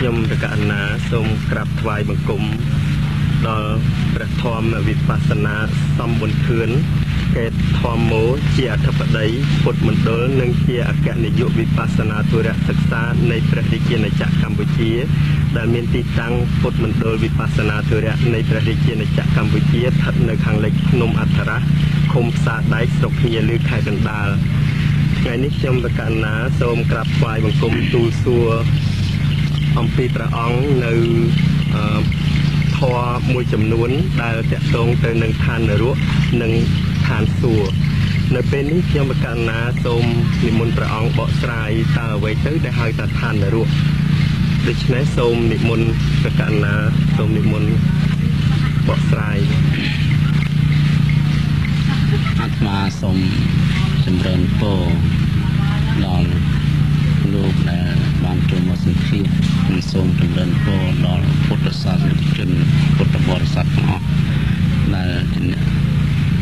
ខ្ញុំរកណ្ណាសូមក្រាបថ្វាយបង្គំដល់ព្រះធម្មវិបស្សនាសម្បុនខឿនកេតធម្មោជាអធិបតីពុទ្ធមណ្ឌលនិងជាអគ្គនាយកវិបស្សនាទុរៈសិក្សានៃព្រះរាជាណាចក្រកម្ពុជា ដែលមានទីតាំងពុទ្ធមណ្ឌលវិបស្សនាទុរៈនៃព្រះរាជាណាចក្រកម្ពុជាស្ថិតនៅខាងលិចភ្នំអធរៈឃុំផ្សារដែកស្រុកភ្ញាលឺខេត្តកណ្ដាលថ្ងៃនេះខ្ញុំបកណ្ណាសូមក្រាបថ្វាយបង្គំទូលសួរ អំពីព្រះអង្គនៅអឺធម៌មួយចំនួន ដែលតកតងទៅនឹងឋាននរកនិងឋានសួគ៌នៅពេលនេះខ្ញុំបកណ្ណាសូមនិមន្តព្រះអង្គបកស្រាយតើអ្វីទៅដែលហៅថាឋាននរកដូច្នេះសូមនិមន្តបកណ្ណាសូមនិមន្តបកស្រាយអាត្មាសូមចម្រើនពរដល់ លោកដែលបានចូលមកសង្ឃានិងសូមចម្រើនពរដល់ពុទ្ធសាសនិកជនពុទ្ធបរិស័ទទាំងអស់ដែលជាអ្នក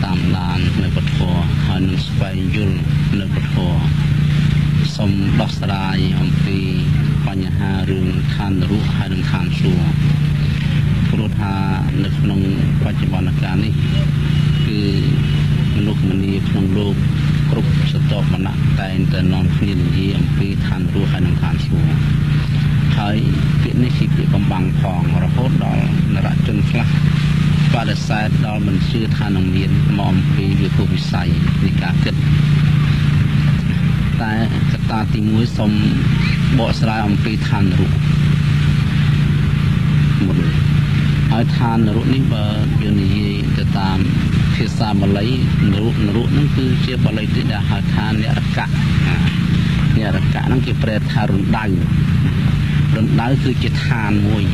តាមដាននៅពធហើយនឹងស្វែងយល់នៅពធសូមដោះស្រាយអំពីបញ្ហារឿងឋាននរកហើយនិងឋានសួគ៌ព្រោះថានៅក្នុងបច្ចុប្បន្នកាលនេះគឺមនុស្សម្នាក្នុងលោក គ្រប់សតបមណៈតែងតែនាំគ្នានិយាយអំពីឋានរស់ហើយនិងឋានសួគ៌ហើយពាក្យនេះជាពាក្យកំបាំងផងរហូតដល់នរជនខ្លះបដិសេធដល់មិនជឿថានឹងមានមកអំពីវិពុវិស័យនៃការគិតតែកត្តាទី1សូមបកស្រាយអំពីឋានរស់មុន ហើយឋាននរកនេះបើយើងនិយាយទៅតាមភាសាបាលីនរកនរកហ្នឹងគឺជាបាលីទីដែលហៅថានរកៈនរកៈហ្នឹងគេប្រែថារណ្ដៅរណ្ដៅគឺជាឋានមួយ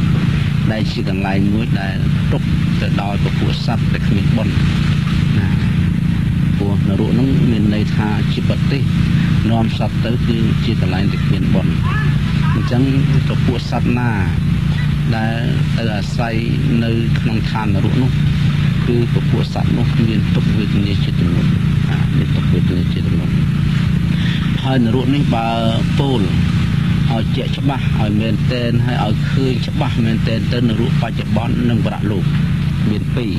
ដែលជាកន្លែងមួយដែលទុកទៅដោយពពួកសត្វដែលគ្មានបុណ្យណាព្រោះនរកហ្នឹងមានន័យថាជាប្រទេសនាំសត្វទៅគឺជាកន្លែងដែលគ្មានបុណ្យអញ្ចឹងពពួកសត្វណា ដែលទៅអាស្រ័យនៅក្នុងឋាននរកនោះគឺពពួកសត្វនោះមានទុក្ខវេទនាជាទម្ងន់មានទុក្ខវេទនាជាទម្ងន់ហើយនរកនេះបើពោលឲ្យជាក់ច្បាស់ឲ្យមែនតែនហើយឲ្យឃើញច្បាស់មែនតែនទៅនរកបច្ចុប្បន្ននិងវរៈលោកមានពីរ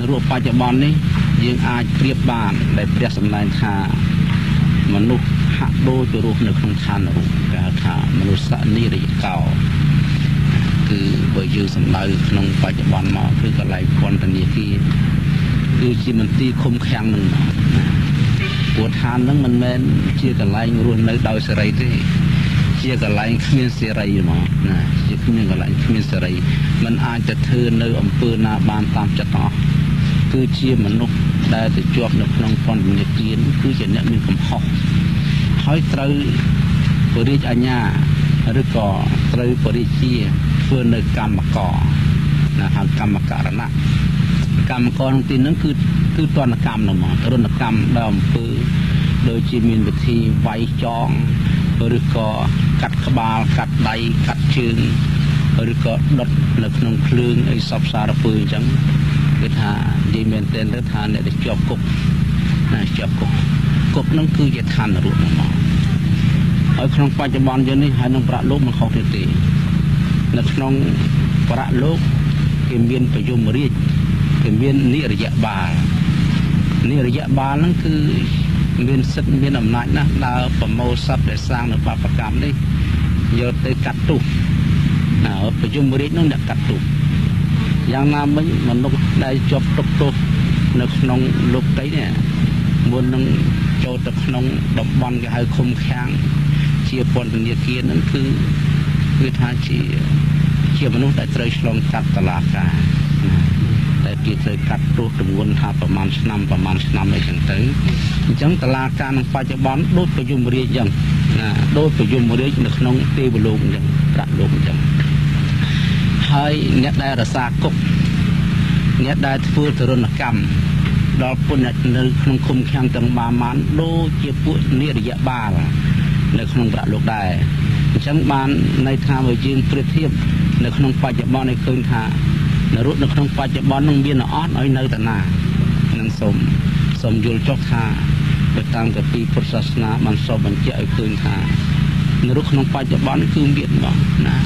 នរកបច្ចុប្បន្ននេះយើងអាចប្រៀបបានដែលព្រះសម្ដែងថាមនុស្សហាក់ដូចទៅរស់នៅក្នុងឋាននរកគេហៅថាមនុស្សនិរិយកោ គឺបើយើងសំដៅក្នុងបច្ចុប្បន្នមកគឺកន្លែងពន្ធនាគារគឺជាមន្ទីរឃុំឃាំងនឹងមកណាព្រោះឋានហ្នឹងមិនមែនជាកន្លែងរស់នៅដោយសេរីទេ ជាកន្លែងគ្មានសេរីហ្មងណាជាគ្មានកន្លែងគ្មានសេរីมันអាចទៅធ្វើនៅអំពើណាបានតាមចិត្តអស់គឺជាមនុស្សដែលទៅជាប់នៅក្នុងពន្ធនាគារគឺជាអ្នកមានកំហុសហើយត្រូវបរិយាអាញាឬក៏ត្រូវបរិជា ធ្វើនៅកម្មកណាហៅកម្មករណៈកម្មកក្នុងទីហ្នឹងគឺគឺតនកម្មហ្នឹងមករនកម្មដល់អំពើដូចជាមានវិធីវាយចងឬក៏កាត់ក្បាលកាត់ដៃកាត់ជើងឬក៏ដុតនៅក្នុងភ្លើងអីសពសារពើអញ្ចឹងគឺថានិយាយមែនទែនទៅថាអ្នកដែលជាប់គុកណាជាប់គុកគុកហ្នឹងគឺជាឋាននរកហ្នឹងមកហើយក្នុងបច្ចុប្បន្នយើងនេះហើយនឹងប្រាក់លោកមិនខុសទេទេ នៅក្នុងប្រាក់លោកគេមានប្រយមរាជគេមាននិរយបាលនិរយបាលហ្នឹងគឺមានសិទ្ធិមានអំណាចណាស់ដើរប្រមូលសត្វដែលសាងនៅបបកម្មនេះយកទៅកាត់ទោសណាប្រយមរាជនោះអ្នកកាត់ទោសយ៉ាងណាមិញមនុស្សដែលជាប់ទុកទោសនៅក្នុងលោកតីនេះមុននឹងចូលទៅក្នុងតំបន់គេហៅឃុំខាំងជាពន្ធនាគារហ្នឹងគឺ គឺថាជាជាមនុស្សដែលត្រូវឆ្លងកាត់តឡាការតែគេត្រូវកាត់ទោសទម្ងន់ថាប្រហែលឆ្នាំប្រហែលឆ្នាំអីចឹងទៅអញ្ចឹងតឡាការក្នុងបច្ចុប្បន្នដូចប្រយុមរាជអញ្ចឹងណាដូចប្រយុមរាជនៅក្នុងទេវលោកអញ្ចឹងប្រាក់លោកអញ្ចឹងហើយអ្នកដែលរសាគុកអ្នកដែលធ្វើទរណកម្មដល់ពុននៅក្នុងឃុំឃាំងទាំងបាមានដូចជាពួកនិរយបាលនៅក្នុងប្រាក់លោកដែរ អញ្ចឹងបានន័យថាបើយើងប្រៀបធៀបនៅក្នុងបច្ចុប្បន្នឲ្យឃើញថានរុនៅក្នុងបច្ចុប្បន្ននឹងមានអត់ឲ្យនៅតាណានឹងសូមសូមយល់ចុះថាទៅតាមកាពីពុទ្ធសាសនាបានសពបញ្ជាក់ឲ្យឃើញថានរុក្នុងបច្ចុប្បន្នគឺមានមកណា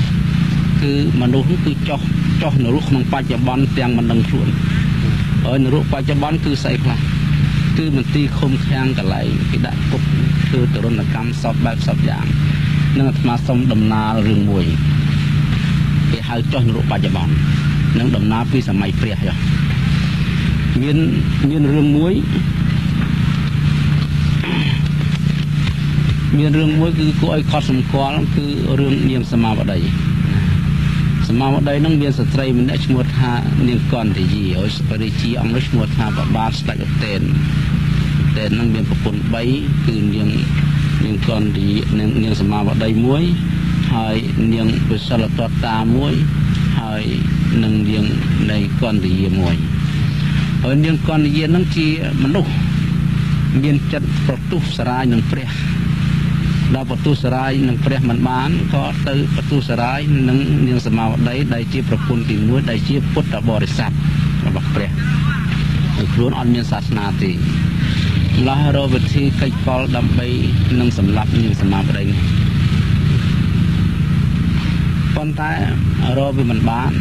គឺមនុស្សគឺចោះចោះនរុក្នុងបច្ចុប្បន្នទាំងមិនដឹងខ្លួនហើយនរុបច្ចុប្បន្នគឺស្អីខ្លះគឺមន្ទីរឃុំឃាំងកន្លែងគេដាក់គុកធ្វើទរណកម្មសពបែបសពយ៉ាង នឹងអាត្មាសុំដំណើររឿងមួយគេហៅចោះនរុបច្ចុប្បន្ននឹងដំណើរពីសម័យព្រះយោមានមានរឿងមួយមានរឿងមួយគឺគួរឲ្យកត់សម្គាល់គឺរឿងនាងសមាវតីសមាវតីនឹងមានស្ត្រីម្នាក់ឈ្មោះថានាងកន្តយាហើយរាជាអង្គនោះឈ្មោះថាបបាទស្ដេចឧទែនឧទែននឹងមានប្រពន្ធ3គឺនាងនាង កន្តយានាងនាងសមាវតីមួយ ហើយនាងវិសិលតតាមួយ ហើយនឹងនាងនៃកន្តយាមួយហើយនាងកន្តយានឹងជាមនុស្សមានចិត្តប្រទុះសរាយនឹងព្រះដល់បទុសរាយនឹងព្រះមិនបានក៏ទៅបទុសរាយនឹងនាងសមាវតីដែលជាប្រពន្ធទី1ដែលជាពុទ្ធបរិស័ទរបស់ព្រះហើយខ្លួនអត់មានសាសនាទេម្ល៉េះរកវិធីកិច្ចកលដើម្បីនឹងសម្លាប់នាងសមាវតីនេះប៉ុន្តែរកវាមិនបាន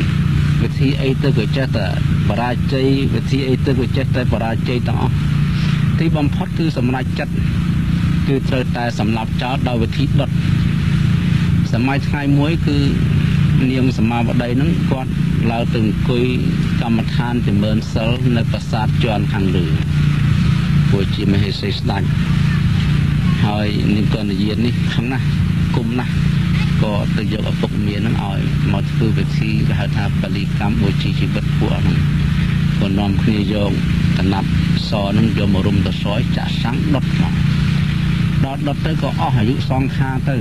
វិធីអីទៅក៏ចេះតែបរាជ័យវិធីអីទៅក៏ចេះតែបរាជ័យទាំងអស់ទីបំផុតគឺសម្រេចចិត្តគឺត្រូវតែសម្លាប់ចោលដោយវិធីដុតសម័យថ្ងៃមួយគឺនាងសមាវតីនឹងគាត់ឡើងទៅអង្គុយកម្មដ្ឋានចម្រើនសិលនៅប្រាសាទជាន់ខាងលើ ព្រោះជាមហេសីស្ដេចហើយនាងកណ្ដយាននេះខំណាស់គុំណាស់ក៏ទៅយកឪពុកមាននឹងឲ្យមកធ្វើពិធីគេហៅថាបលីកម្មបូជាជីវិតពួកហ្នឹងក៏នាំគ្នាយកកណាត់សនឹងយកមករុំទៅសយចាក់សាំងដុតមកដល់ដុតទៅក៏អស់អាយុសង្ខារទៅ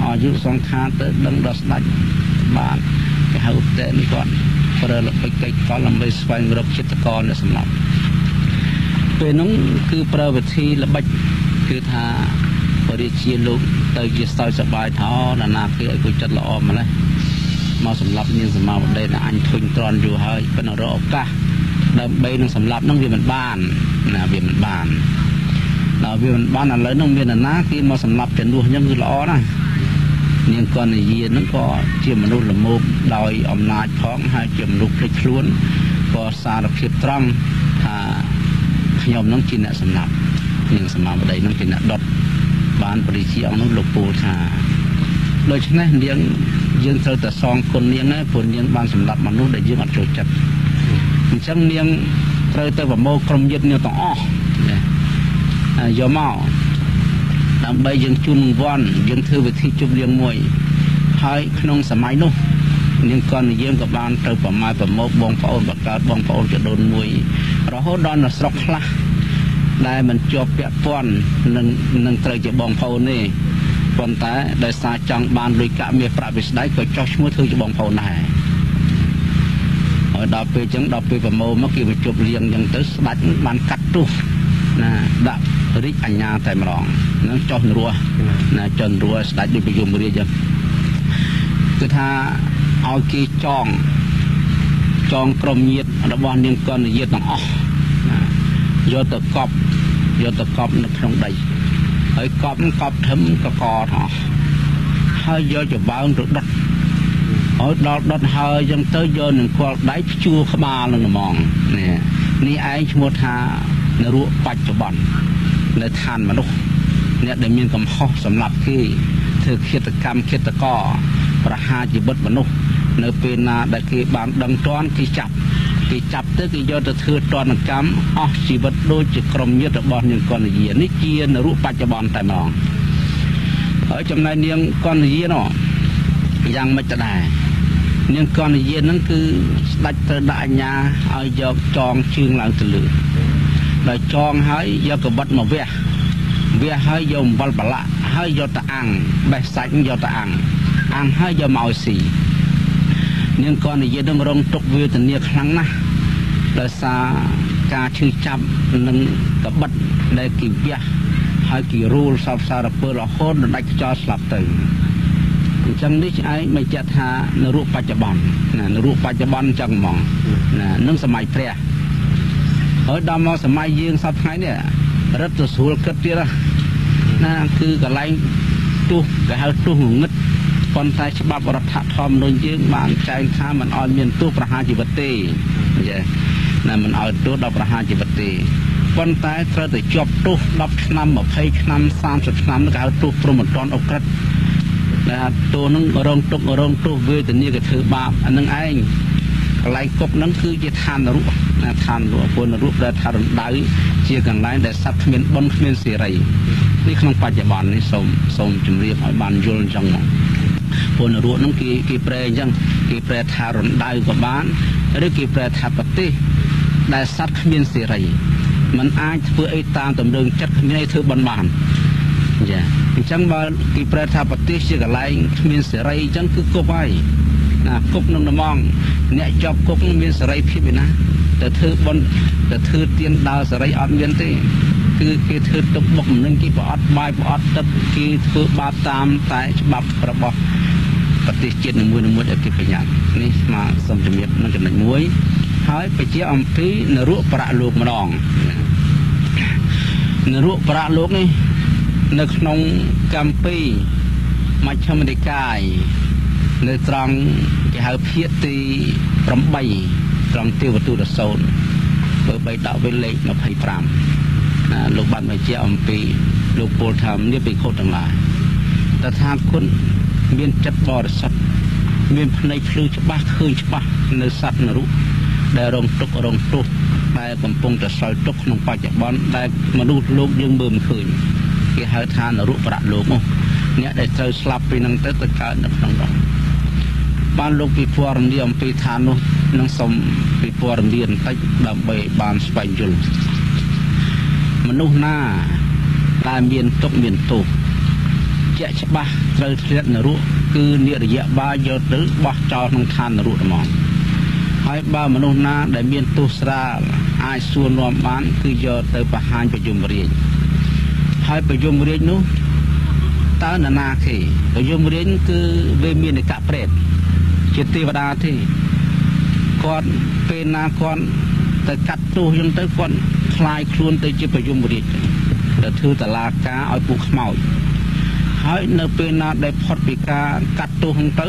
អស់អាយុសង្ខារទៅដឹងដល់ស្ដេចបានគេហៅតែនេះគាត់ប្រើល្បិចកិច្ចកលដើម្បីស្វែងរកចិត្តកលអ្នកសម្លាប់ ពេលនោះគឺប្រើវិធីល្បិចគឺថាបរិជាលោកទៅជាសោយសបាយថាណានាគេឲ្យគួយចិត្តល្អម្ល៉េះមកសម្លាប់នាងសមាវតីដែលអញធុញទ្រាន់យូរហើយប៉ុន្តែរកឱកាសដើម្បីនឹងសម្លាប់នឹងវាមិនបានណាវាមិនបានដល់វាមិនបានឥឡូវនឹងមាននរណាគេមកសម្លាប់ជំនួសអញ្ចឹងគឺល្អណាស់នាងកណ្ណយានឹងក៏ជាមនុស្សល្មោបដោយអំណាចផងហើយជាមនុស្សភ្លេចខ្លួនក៏សារភាពត្រង់ថា ខ្ញុំនឹងជាអ្នកសម្លាប់នាងសមាបតីនឹងជាអ្នកដុតបានបរិជាអង្គនោះលោកពូលថាដូច្នេះនាងយើងត្រូវតែសងគុណនាងហើយព្រោះនាងបានសម្លាប់មនុស្សដែលយើងអត់ចូលចិត្តអញ្ចឹងនាងត្រូវទៅប្រមូលក្រុមយិត្តនាងទាំងអស់យកមកដើម្បីយើងជូនវ័នយើងធ្វើវិធីជប់លៀងមួយ ហើយក្នុងសម័យនោះ នាងកនយើងក៏បានទៅប្រម៉ែប្រមោកបងប្អូនបកើតបងប្អូនចដូនមួយរហូតដល់នៅស្រុកខ្លះដែលមិនជាប់ពាក់ព័ន្ធនឹងនឹងត្រូវជាបងប្អូនទេប៉ុន្តែដោយសារចង់បានលុយកាក់មាសប្រាក់វិស្ដេចក៏ចោះឈ្មោះធ្វើជាបងប្អូនដែរហើយដល់ពេលអញ្ចឹងដល់ពេលប្រមូលមកគេមកជប់លៀងអញ្ចឹងទៅស្ដេចបានកាត់ទោសណាដាក់រិទ្ធអញ្ញាតែម្ដងនឹងចោះនរោះណាចន់រោះស្ដេចដូចពយមរាជអញ្ចឹងគឺថា ឲ្យគេចងចងក្រុមញាតរបស់នាងកណ្ដយាតទាំងអស់យកទៅកប់យកទៅកប់នៅក្នុងដីហើយកប់កប់ធឹមកកទាំងអស់ហើយយកច្បើងទៅដុតឲ្យដល់ដុតហើយអញ្ចឹងទៅយកនឹងគល់ដៃព្យួរក្បាលនឹងហ្មងនេះនេះឯងឈ្មោះថានរកបច្ចុប្បន្ននៅឋានមនុស្សអ្នកដែលមានកំហុសសម្រាប់គេធ្វើឃាតកម្មឃាតករប្រហារជីវិតមនុស្ស នៅពេលណាដែលគេបានដឹងទាន់គេចាប់គេចាប់ទៅគេយកទៅធ្វើទណ្ឌកម្មអស់ជីវិតដូចជាក្រុមញាតិរបស់នាងកណ្ដយានេះជានរុបច្ចុប្បន្នតែម្ដងហើយចំណែកនាងកណ្ដយានោះយ៉ាងម៉េចទៅដែរនាងកណ្ដយានឹងគឺស្ដេចត្រូវដាក់អាជ្ញាឲ្យយកចងជើងឡើងទៅលើដល់ចងហើយយកកបិតមកវះវះហើយយកអំបិលប្រឡាក់ហើយយកទៅអាំងបេះសាច់យកទៅអាំងអាំងហើយយកមកឲ្យស៊ី នាងក៏និយាយនឹងរងទុកវេទនាខ្លាំងណាស់ដោយសារការឈឺចាប់និងកបិតដែលគេវះហើយគេរូលសពសារពើរហូតដល់ដាច់ខ្យល់ស្លាប់ទៅអញ្ចឹងនេះឯងបញ្ជាក់ថានៅរូបបច្ចុប្បន្នណានៅរូបបច្ចុប្បន្នអញ្ចឹងហ្មងណានឹងសម័យព្រះហើយដល់មកសម័យយើងសពថ្ងៃនេះរត់ទៅស្រួលគិតទៀតណាគឺកន្លែងទោសគេហៅទោសងងឹត ប៉ុន្តែច្បាប់រដ្ឋធម្មនុញ្ញយើងបានចែងថាមិនឲ្យមានទោសប្រហារជីវិតទេចា៎ណាមិនឲ្យទោសដល់ប្រហារជីវិតទេប៉ុន្តែត្រូវតែជាប់ទោស10ឆ្នាំ20ឆ្នាំ30ឆ្នាំគេហៅទោសព្រមមិនទាន់អក្រិតដែលថាទោសនឹងរងទុករងទោសវេទនាក៏ធ្វើបាបអានឹងឯងកន្លែងគប់ហ្នឹងគឺជាឋានរូបណាឋានរូបពុនរូបដែលថារំដៅជាកន្លែងដែលសត្វគ្មានបុណ្យគ្មានសេរីនេះក្នុងបច្ចុប្បន្ននេះសូមសូមជម្រាបឲ្យបានយល់អញ្ចឹងមក ពលនរកហ្នឹងគេគេប្រែអញ្ចឹងគេប្រែថារំដៅក៏បានឬគេប្រែថាប្រទេសដែលសត្វគ្មានសេរីมันអាចធ្វើអីតាមតម្រឹងចិត្តគ្មានអីធ្វើបន់បានចាអញ្ចឹងបើគេប្រែថាប្រទេសជាកន្លែងគ្មានសេរីអញ្ចឹងគឺគប់ហើយណាគប់នឹងដំងអ្នកជាប់គុកនឹងមានសេរីភាពឯណាទៅធ្វើបន់ទៅធ្វើទៀនដើរសេរីអត់មានទេគឺគេធ្វើទុកបុកម្នេញគេប្រអត់បាយប្រអត់ទឹកគេធ្វើបាបតាមតែច្បាប់របស់ ប្រទេសជាតិនីមួយៗដែលគេបញ្ញត្តិនេះស្មាសូមជំរាបនឹងចំណុចមួយហើយបញ្ជាអំពីនរកប្រាក់លោកម្ដងនរកប្រាក់លោកនេះនៅក្នុងកម្ពីមជ្ឈមនិកាយនៅត្រង់គេហៅភាគទី8ត្រង់ទេវទូតសោតបើបីដាក់វិញលេខ25ណាលោកបានបញ្ជាក់អំពីលោកពលធម្មនេះពីខុសទាំងឡាយតថាគត មានចិត្តបរិសុទ្ធមានភ្នែកភ្លឺច្បាស់ឃើញច្បាស់នៅសត្វនរុដែលរងទុក្ខរងទោសដែលកំពុងតែសល់ទុក្ខក្នុងបច្ចុប្បន្នដែលមនុស្សលោកយើងមើលមិនឃើញគេហៅថានរុប្រាក់លោកនោះអ្នកដែលត្រូវស្លាប់ពីនឹងទៅទៅកើតនៅក្នុងនោះបានលោកពិពណ៌នាអំពីឋាននោះនឹងសូមពិពណ៌នាបន្តិចដើម្បីបានស្វែងយល់មនុស្សណាដែលមានទុកមានទោស ជាក់ច្បាស់ត្រូវធ្លាក់នរកគឺនិរយៈបាយកទៅបោះចោលក្នុងឋាននរកហ្មងហើយបើមនុស្សណាដែលមានទោសស្រាលអាចសួរនាំបានគឺយកទៅបង្ហាញប្រយុំរាជហើយប្រយុំរាជនោះតើនរណាគេប្រយុំរាជគឺវាមាននិកៈប្រេតជាទេវតាទេគាត់ពេលណាគាត់ទៅកាត់ទោសយ៉ាងទៅគាត់คลายខ្លួនទៅជាប្រយុំរាជទៅធ្វើតឡាការឲ្យពួកខ្មោច ហើយនៅពេលណាដែលផុតពីការកាត់ទោសហ្នឹងទៅ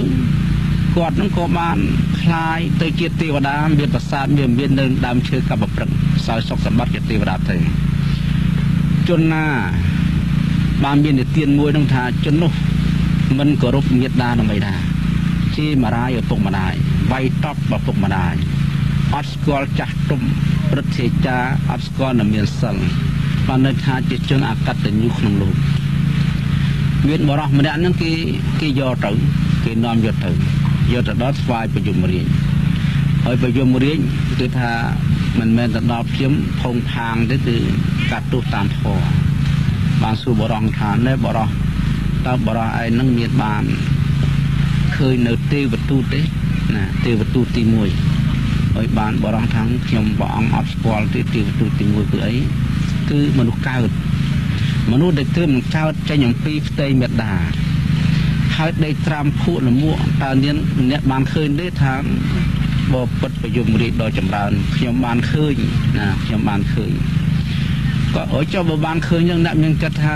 គាត់នឹងក៏បានคลายទៅជាទេវតាមានប្រាសាទមានមាននៅដើមឈើកបប្រឹកសោយសុខសម្បត្តិជាទេវតាទៅជនណាបានមាននិទានមួយនឹងថាជននោះមិនគោរពមេត្តានឹងបិតាជាមារាយឪពុកម្ដាយវាយតប់ឪពុកម្ដាយអត់ស្គាល់ចាស់ទុំព្រឹទ្ធាចារ្យអត់ស្គាល់នៅមានសិលបានន័យថាជាជនអកតញ្ញូក្នុងលោក មានបរោះម្នាក់ហ្នឹងគេគេយកទៅគេនាំយកទៅយកទៅដល់ស្វាយប្រយុមរាជហើយប្រយុមរាជគឺថាមិនមែនទៅដល់ភ្លាមផងផាងទេគឺកាត់ទោសតាមធម៌បានសួរបរោះថាណែបរោះតើបរោះឯងនឹងមានបានឃើញនៅទេវទូតទេណាទេវទូតទី1ហើយបានបរោះថាខ្ញុំព្រះអង្គអត់ស្គាល់ទេទេវទូតទី1គឺអីគឺមនុស្សកើត មនុស្សដែលទើបនឹងកើតចេញអំពីផ្ទៃមេដាហើយដេកត្រាំភក់លមួកតើនាងអ្នកបានឃើញទេថាបបិទ្ធប្រយុមរាជដ៏ចម្រើនខ្ញុំបានឃើញណាខ្ញុំបានឃើញក៏អើចុះបើបានឃើញយ៉ាងអ្នកមានគិតថា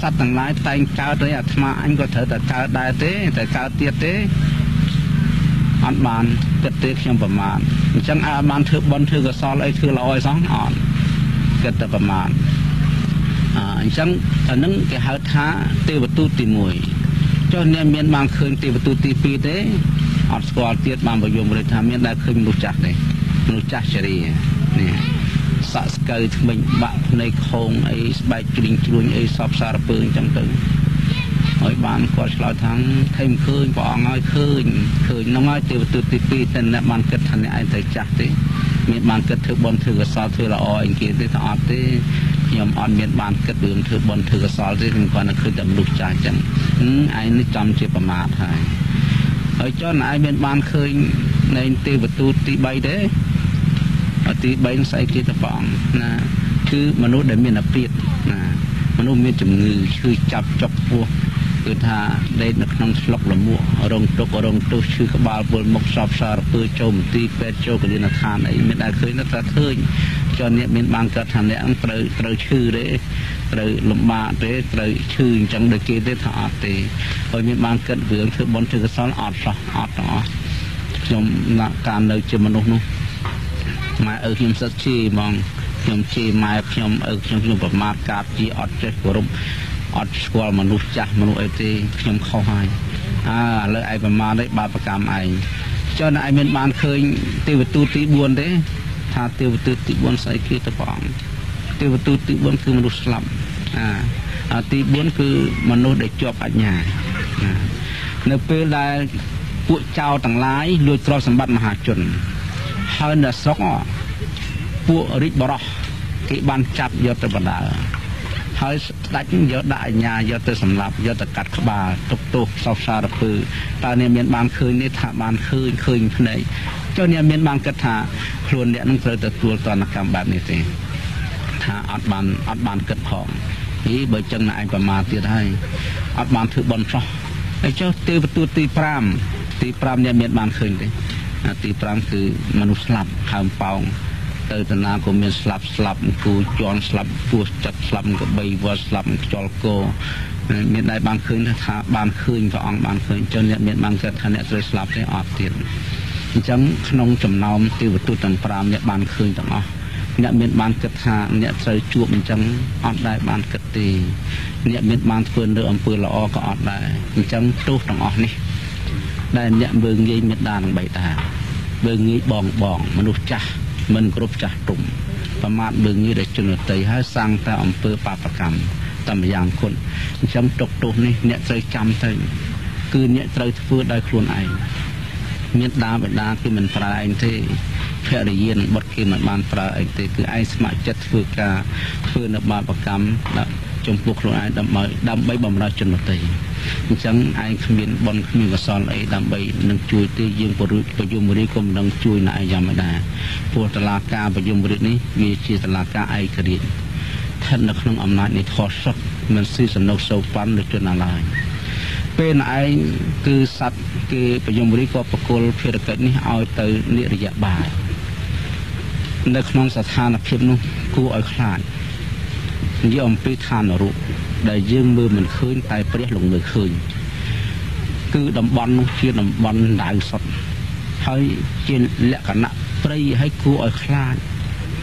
សត្វទាំងឡាយតែងកើតទេអាត្មាអញក៏ត្រូវតែកើតដែរទេតែកើតទៀតទេអត់បានគិតទេខ្ញុំប្រមាណអញ្ចឹងអាចបានធ្វើបន់ធ្វើកសលអីធ្វើល្អអីសោះអត់គិតតែប្រមាណ អញ្ចឹងអានឹងគេហៅថាទេវទូតទី1ចុះអ្នកមានបានឃើញទេវទូតទី2ទេអត់ស្គាល់ទៀតបានបយមរិទ្ធថាមានដែលឃើញមនុស្សចាស់ទេមនុស្សចាស់ចរីនេះសាក់ស្កូវថ្មិញបាក់ភ្នែកខោងអីស្បែកជ្រីងជ្រួញអីសពសារពើអញ្ចឹងទៅហើយបានគាត់ឆ្លើយថាថេមឃើញព្រះអង្គឲ្យឃើញឃើញហ្នឹងហើយទេវទូតទី2តែអ្នកបានគិតថាអ្នកឯងទៅចាស់ទេមានបានគិតធ្វើបុណ្យធ្វើកុសលធ្វើល្អអីគេទេថាអត់ទេ ខ្ញុំអត់មានបានគិតរឿងធ្វើបុណ្យធ្វើកុសលទេខ្ញុំគាត់តែឃើញតែមនុស្សចាស់អញ្ចឹងឯងនេះចំជាប្រមាថហើយហើយចុះណែឯងមានបានឃើញនៃទេវទូតទី3ទេទី3ស្អីគេទៅព្រះអង្គណាគឺមនុស្សដែលមានអាពាធណាមនុស្សមានជំងឺឈឺចាប់ចុកពោះគឺថាដេកនៅក្នុងស្លុកលមួករងទុករងទុះឈឺក្បាលពលមុខសពសារពើចូលមន្ទីរពេទ្យចូលកលិនឋានអីមានតែឃើញថាឃើញ ចចុះអ្នកមានបានកើតថាអ្នកហ្នឹងត្រូវត្រូវឈឺទេត្រូវលំបាកទេត្រូវឈឺអញ្ចឹងដូចគេទេថាអត់ទេហើយមានបានកើតរឿងធ្វើបុណ្យធ្វើកុសលអត់សោះអត់ទាំងអស់ខ្ញុំណាក់ការនៅជាមនុស្សនោះម៉ែឪខ្ញុំសិតជាហ្មងខ្ញុំជាម៉ែខ្ញុំឪខ្ញុំខ្ញុំប្រមាថកាតជាអត់ចេះគោរពអត់ស្គាល់មនុស្សចាស់មនុស្សអីទេខ្ញុំខុសហើយអើឥឡូវឯងប្រមាថឯងបាបកម្មឯងចុះឯងមានបានឃើញទេវទូតទី4ទេ ថាទេវទូតទី4ស្អីគេទៅព្រះអង្គទេវទូតទី4គឺមនុស្សស្លាប់អាទី4គឺមនុស្សដែលជាប់អញ្ញានៅពេលដែលពួកចៅទាំងឡាយលួចទ្រព្យសម្បត្តិមហាជនហើយនៅស្រុកពួករាជបរោះគេបានចាប់យកទៅបណ្ដាលហើយស្ដេចយកដាក់អាញាយកទៅសម្លាប់យកទៅកាត់ក្បាលទុកទោសសោកសារពើតើអ្នកមានបានឃើញនេះថាបានឃើញឃើញភ្នែក ចុះអ្នកមានបានគិតថាខ្លួនអ្នកនឹងត្រូវទទួលតនកម្មបែបនេះទេថាអត់បានអត់បានគិតផងហីបើចឹងណែឯងប្រមាទទៀតហើយអត់បានធ្វើបន់សោះហើយចុះទេវទូតទី5ទី5អ្នកមានបានឃើញទេទី5គឺមនុស្សស្លាប់ហើមប៉ោងទៅតាណាក៏មានស្លាប់ស្លាប់គូជន់ស្លាប់ពោះចិត្តស្លាប់កបីវត្តស្លាប់ខ្យល់គោមានដែរបានឃើញថាបានឃើញព្រះអង្គបានឃើញចឹងអ្នកមានបានគាត់ថាអ្នកត្រូវស្លាប់ទេអត់ទៀត អញ្ចឹងក្នុងចំណោមទេវទូតទាំង5អ្នកបានឃើញទាំងអស់អ្នកមានបានគិតថាអ្នកត្រូវជួបអញ្ចឹងអត់ដែរបានគិតទេអ្នកមានបានធ្វើនៅអំពើល្អក៏អត់ដែរអញ្ចឹងទោសទាំងអស់នេះដែលអ្នកមើងងាយមេត្តានឹងបៃតាមើងងាយបងបងមនុស្សចាស់មិនគ្រប់ចាស់ទុំប្រមាថមើងងាយដល់ជនតីហើយសាងតែអំពើបាបកម្មតាមយ៉ាងគុណអញ្ចឹងទុកទោសនេះអ្នកត្រូវចាំទៅគឺអ្នកត្រូវធ្វើដោយខ្លួនឯង មានដាបេដាគេមិនប្រើឯងទេភរិយានបុតគេមិនបានប្រើអីទេគឺឯងស្ម័គ្រចិត្តធ្វើការធ្វើនៅបាបកម្មដាក់ចំពោះខ្លួនឯងដើម្បីដើម្បីបំរើជនដទៃអញ្ចឹងឯងគ្មានបនគ្មានកសលអីដើម្បីនឹងជួយទេយើងបរិបយមរីក៏មិននឹងជួយណែយ៉ាងមិនដែរព្រោះតឡាការបយមរីនេះវាជាតឡាការឯករាជ្យស្ថិតនៅក្នុងអំណាចនៃធម៌សុខមិនស៊ីសនុកសោប៉ាន់ឬជនណាឡើយ ពេលឯងគឺសัตว์គេបយមរីក៏បកគលភារកិច្ចនេះឲ្យទៅនិរយបាលនៅក្នុងស្ថានភាពនោះគួរឲ្យខ្លាចនិយាយអំពីឋានរូបដែលយើងមើលមិនឃើញតែព្រះលងមើលឃើញគឺតំបន់នោះជាតំបន់ដៅសុតហើយជាលក្ខណៈព្រៃហើយគួរឲ្យខ្លាច